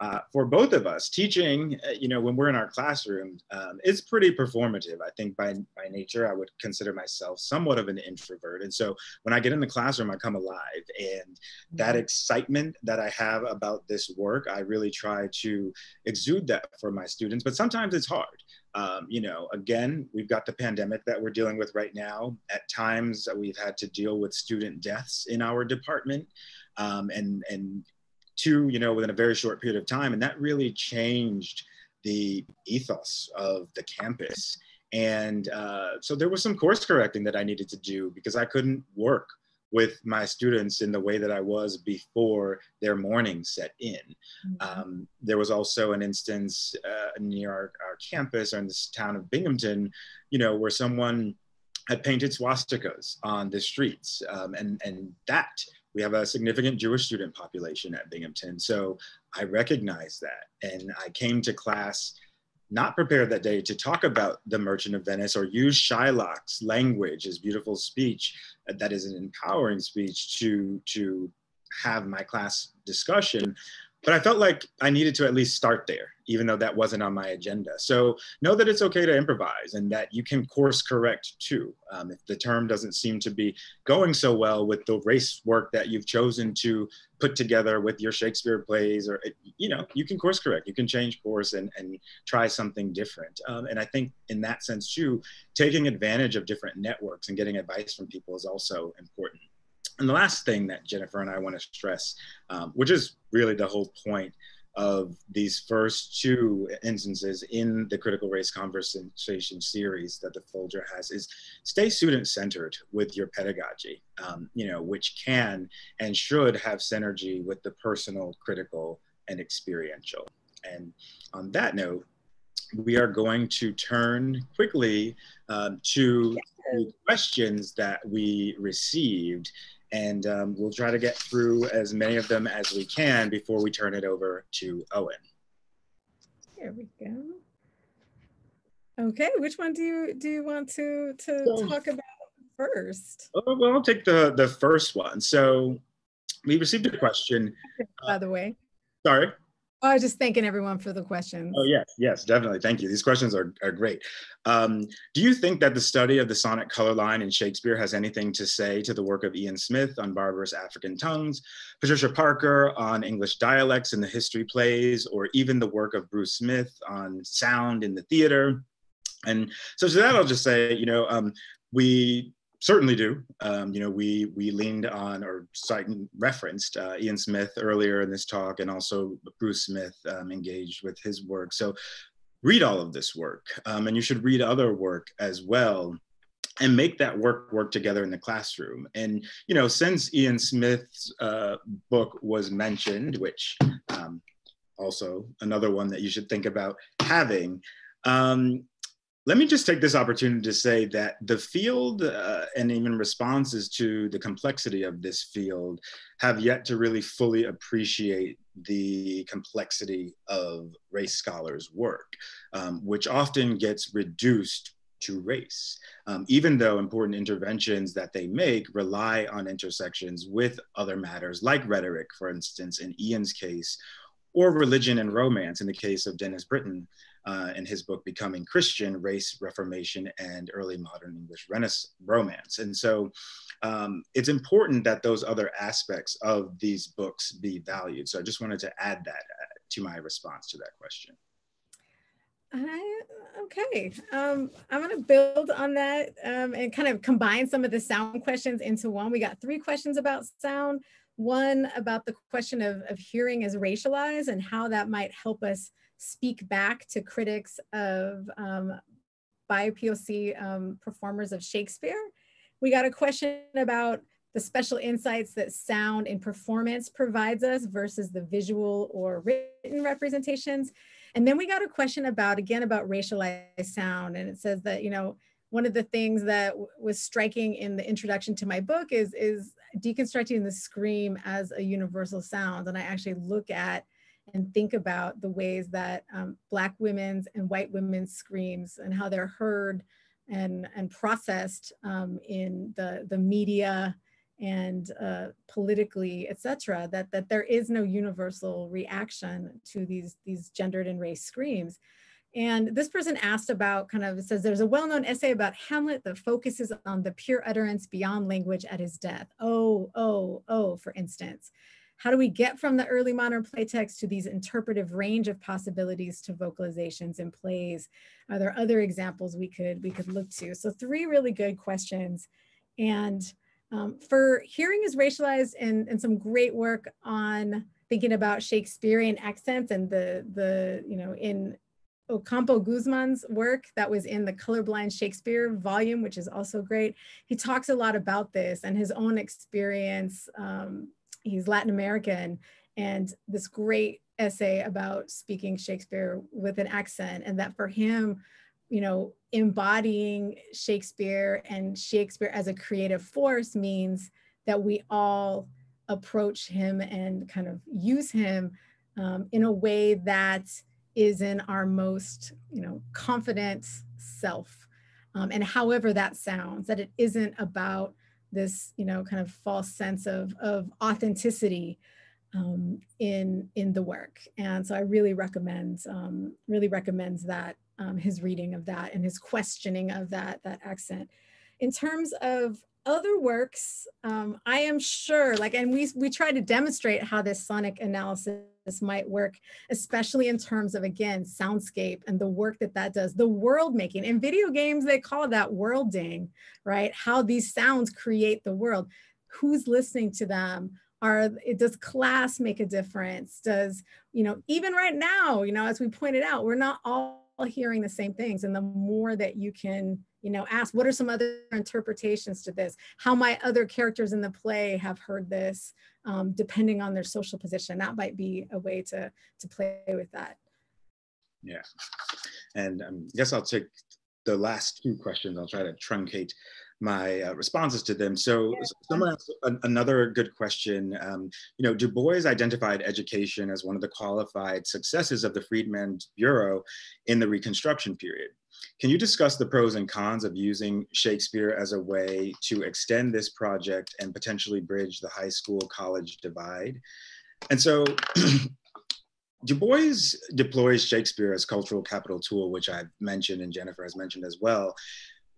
uh, for both of us, teaching, uh, you know, when we're in our classroom, um, is pretty performative. I think by, by nature, I would consider myself somewhat of an introvert. And so when I get in the classroom, I come alive. And that mm-hmm. excitement that I have about this work, I really try to exude that for my students. But sometimes it's hard. Um, you know, again, we've got the pandemic that we're dealing with right now. At times, we've had to deal with student deaths in our department. Um, and, and two, you know, within a very short period of time. And that really changed the ethos of the campus. And uh, so there was some course correcting that I needed to do because I couldn't work with my students in the way that I was before their mourning set in. Mm-hmm. Um, there was also an instance uh, near our, our campus or in this town of Binghamton, you know, where someone had painted swastikas on the streets. Um, and, and that we have a significant Jewish student population at Binghamton. So I recognize that. And I came to class not prepared that day to talk about the Merchant of Venice or use Shylock's language, his beautiful speech, uh, that is an empowering speech to, to have my class discussion. But I felt like I needed to at least start there, even though that wasn't on my agenda. So know that it's okay to improvise and that you can course correct too. Um, if the term doesn't seem to be going so well with the race work that you've chosen to put together with your Shakespeare plays, or you know, you can course correct, you can change course and, and try something different. Um, and I think in that sense too, taking advantage of different networks and getting advice from people is also important. And the last thing that Jennifer and I want to stress, um, which is really the whole point of these first two instances in the critical race conversation series that the Folger has is stay student centered with your pedagogy, um, you know, which can and should have synergy with the personal, critical, and experiential. And on that note, we are going to turn quickly um, to the questions that we received and um, we'll try to get through as many of them as we can before we turn it over to Owen. Here we go. Okay, which one do you do you want to to so, talk about first? Oh, well, I'll take the the first one. So we received a question. By the way. Sorry. I was just thanking everyone for the questions. Oh, yes, yes, definitely. Thank you. These questions are, are great. Um, do you think that the study of the sonic color line in Shakespeare has anything to say to the work of Ian Smith on barbarous African tongues, Patricia Parker on English dialects in the history plays, or even the work of Bruce Smith on sound in the theater? And so to that, I'll just say, you know, um, we certainly do. Um, you know, we we leaned on or cited, referenced uh, Ian Smith earlier in this talk, and also Bruce Smith um, engaged with his work. So read all of this work, um, and you should read other work as well. and make that work work together in the classroom. And you know, since Ian Smith's uh, book was mentioned, which um, also another one that you should think about having. Um, let me just take this opportunity to say that the field uh, and even responses to the complexity of this field have yet to really fully appreciate the complexity of race scholars' work, um, which often gets reduced to race, um, even though important interventions that they make rely on intersections with other matters like rhetoric, for instance, in Ian's case, or religion and romance in the case of Dennis Britton uh, in his book Becoming Christian, Race, Reformation, and Early Modern English Renaissance Romance. And so um, it's important that those other aspects of these books be valued. So I just wanted to add that uh, to my response to that question. I, okay, um, I'm going to build on that um, and kind of combine some of the sound questions into one. We got three questions about sound. One about the question of, of hearing as racialized and how that might help us speak back to critics of um, BIPOC um, performers of Shakespeare. We got a question about the special insights that sound in performance provides us versus the visual or written representations. And then we got a question about, again, about racialized sound. And it says that, you know, one of the things that was striking in the introduction to my book is, is deconstructing the scream as a universal sound. And I actually look at and think about the ways that um, Black women's and white women's screams and how they're heard and, and processed um, in the, the media and uh, politically, et cetera, that, that there is no universal reaction to these, these gendered and race screams. And this person asked about kind of, says there's a well-known essay about Hamlet that focuses on the pure utterance beyond language at his death. Oh, oh, oh, for instance. How do we get from the early modern play playtext to these interpretive range of possibilities to vocalizations in plays? Are there other examples we could, we could look to? So three really good questions. And um, for hearing is racialized and, and some great work on thinking about Shakespearean accents and the, the you know, in Ocampo Guzman's work that was in the Colorblind Shakespeare volume, which is also great. He talks a lot about this and his own experience. Um, he's Latin American and this great essay about speaking Shakespeare with an accent and that for him, you know, embodying Shakespeare and Shakespeare as a creative force means that we all approach him and kind of use him um, in a way that is in our most, you know, confident self. Um, and however that sounds, that it isn't about this, you know, kind of false sense of, of authenticity um, in, in the work. And so I really recommend, um, really recommends that, um, his reading of that and his questioning of that, that accent. In terms of other works, um, I am sure, like, and we, we try to demonstrate how this sonic analysis might work, especially in terms of, again, soundscape and the work that that does, the world making. In video games, they call that worlding, right? How these sounds create the world. Who's listening to them? Are, does class make a difference? Does, you know, even right now, you know, as we pointed out, we're not all hearing the same things. And the more that you can you know, ask what are some other interpretations to this? How might other characters in the play have heard this, um, depending on their social position? That might be a way to, to play with that. Yeah, and um, I guess I'll take the last two questions. I'll try to truncate my uh, responses to them. So yeah. someone asked another good question. Um, you know, Du Bois identified education as one of the qualified successes of the Freedmen's Bureau in the Reconstruction period. Can you discuss the pros and cons of using Shakespeare as a way to extend this project and potentially bridge the high school college divide? And so Du Bois deploys Shakespeare as cultural capital tool, which I've mentioned and Jennifer has mentioned as well.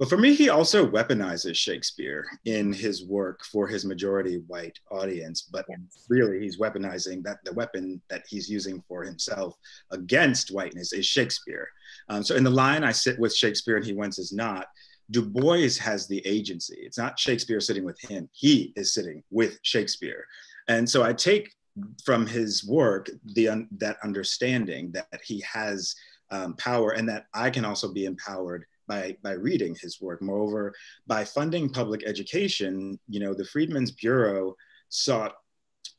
But for me, he also weaponizes Shakespeare in his work for his majority white audience. But yes. really, he's weaponizing that the weapon that he's using for himself against whiteness is Shakespeare. Um, so in the line, I sit with Shakespeare and he wins is not. Du Bois has the agency. It's not Shakespeare sitting with him. He is sitting with Shakespeare. And so I take from his work the un- that understanding that he has um, power and that I can also be empowered by, by reading his work. Moreover, by funding public education, you know, the Freedmen's Bureau sought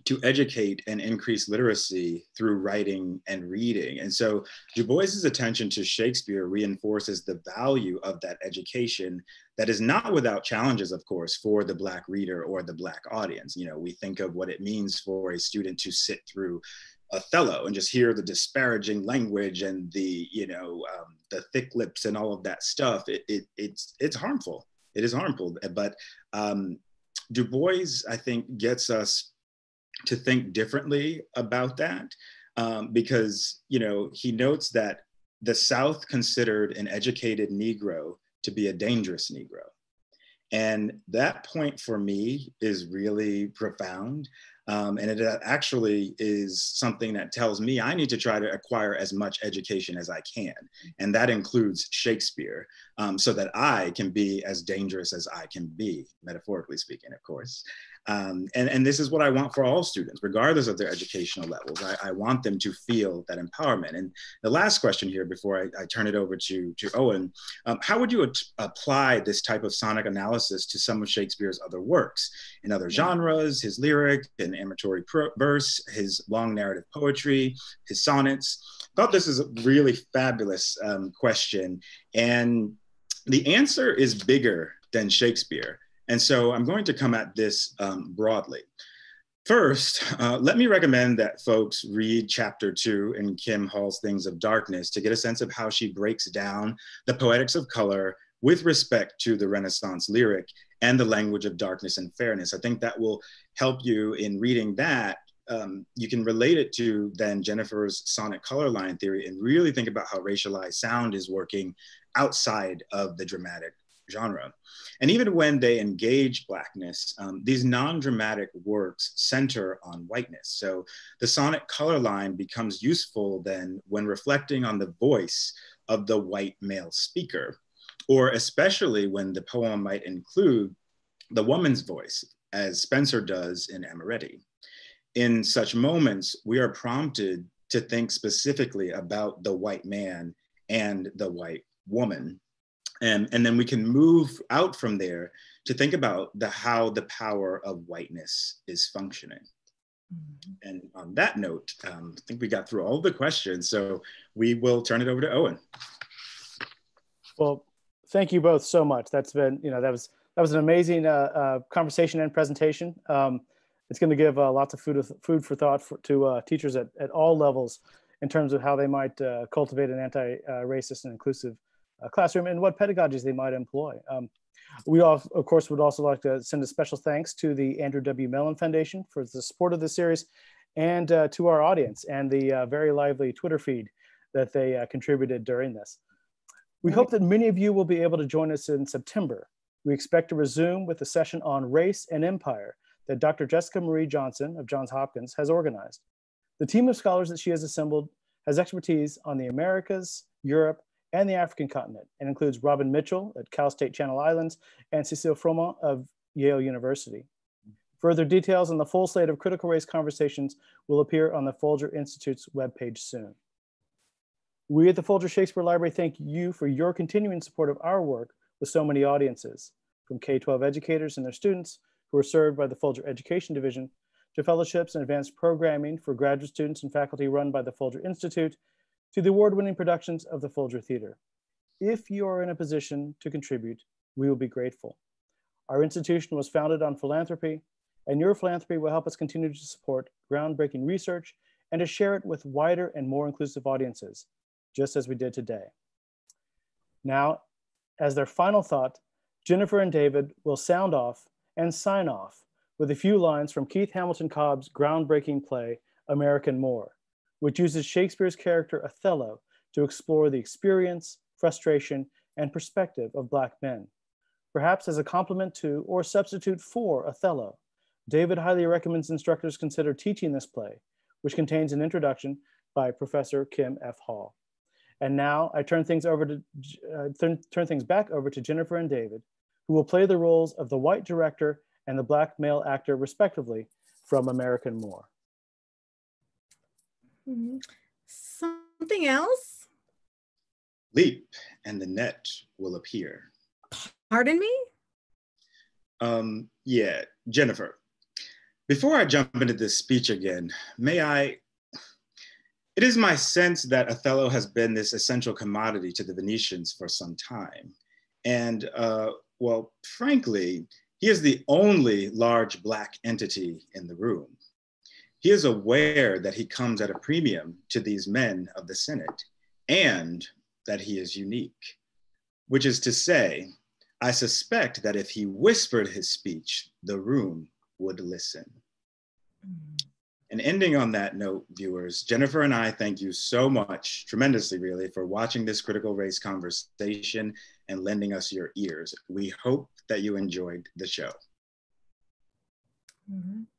to educate and increase literacy through writing and reading. And so Du Bois's attention to Shakespeare reinforces the value of that education that is not without challenges, of course, for the Black reader or the Black audience. You know, we think of what it means for a student to sit through Othello and just hear the disparaging language and the, you know, um, the thick lips and all of that stuff. It, it, it's, it's harmful. It is harmful. But um, Du Bois, I think, gets us to think differently about that um, because you know he notes that the South considered an educated Negro to be a dangerous Negro. And that point for me is really profound. Um, and it uh, actually is something that tells me I need to try to acquire as much education as I can. And that includes Shakespeare, um, so that I can be as dangerous as I can be, metaphorically speaking, of course. Um, and, and this is what I want for all students, regardless of their educational levels. I, I want them to feel that empowerment. And the last question here before I, I turn it over to, to Owen, um, how would you apply this type of sonic analysis to some of Shakespeare's other works in other genres, his lyric and amatory verse, his long narrative poetry, his sonnets? I thought this is a really fabulous um, question. And the answer is bigger than Shakespeare. And so I'm going to come at this um, broadly. First, uh, let me recommend that folks read chapter two in Kim Hall's Things of Darkness to get a sense of how she breaks down the poetics of color with respect to the Renaissance lyric and the language of darkness and fairness. I think that will help you in reading that. Um, you can relate it to then Jennifer's sonic color line theory and really think about how racialized sound is working outside of the dramatic genre. And even when they engage Blackness, um, these non-dramatic works center on whiteness. So the sonic color line becomes useful then when reflecting on the voice of the white male speaker, or especially when the poem might include the woman's voice, as Spenser does in Amoretti. In such moments, we are prompted to think specifically about the white man and the white woman and, and then we can move out from there to think about the how the power of whiteness is functioning. Mm-hmm. And on that note, um, I think we got through all the questions, so we will turn it over to Owen. Well, thank you both so much. That's been, you know, that was that was an amazing uh, uh, conversation and presentation. Um, it's going to give uh, lots of food food for thought for, to uh, teachers at, at all levels in terms of how they might uh, cultivate an anti-racist and inclusive uh, classroom and what pedagogies they might employ. Um, we, all, of course, would also like to send a special thanks to the Andrew W. Mellon Foundation for the support of the series and uh, to our audience and the uh, very lively Twitter feed that they uh, contributed during this. We hope that many of you will be able to join us in September. We expect to resume with a session on race and empire that Dr. Jessica Marie Johnson of Johns Hopkins has organized. The team of scholars that she has assembled has expertise on the Americas, Europe, and the African continent and includes Robin Mitchell at Cal State Channel Islands and Cecile Fromont of Yale University. Further details on the full slate of critical race conversations will appear on the Folger Institute's webpage soon. We at the Folger Shakespeare Library thank you for your continuing support of our work with so many audiences, from K-12 educators and their students who are served by the Folger Education Division, to fellowships and advanced programming for graduate students and faculty run by the Folger Institute, to the award-winning productions of the Folger Theater. If you are in a position to contribute, we will be grateful. Our institution was founded on philanthropy, and your philanthropy will help us continue to support groundbreaking research and to share it with wider and more inclusive audiences, just as we did today. Now, as their final thought, Jennifer and David will sound off and sign off with a few lines from Keith Hamilton Cobb's groundbreaking play, American Moor, which uses Shakespeare's character Othello to explore the experience, frustration, and perspective of Black men. Perhaps as a complement to or substitute for Othello, David highly recommends instructors consider teaching this play, which contains an introduction by Professor Kim F. Hall. And now I turn things over to uh, turn, turn things back over to Jennifer and David, who will play the roles of the white director and the black male actor, respectively, from American Moor. Mm-hmm. Something else? Leap, and the net will appear. Pardon me? Um, yeah, Jennifer, before I jump into this speech again, may I? It is my sense that Othello has been this essential commodity to the Venetians for some time. And, uh, well, frankly, he is the only large Black entity in the room. He is aware that he comes at a premium to these men of the Senate and that he is unique, which is to say, I suspect that if he whispered his speech, the room would listen. And ending on that note, viewers, Jennifer and I thank you so much, tremendously really, for watching this critical race conversation and lending us your ears. We hope that you enjoyed the show. Mm -hmm.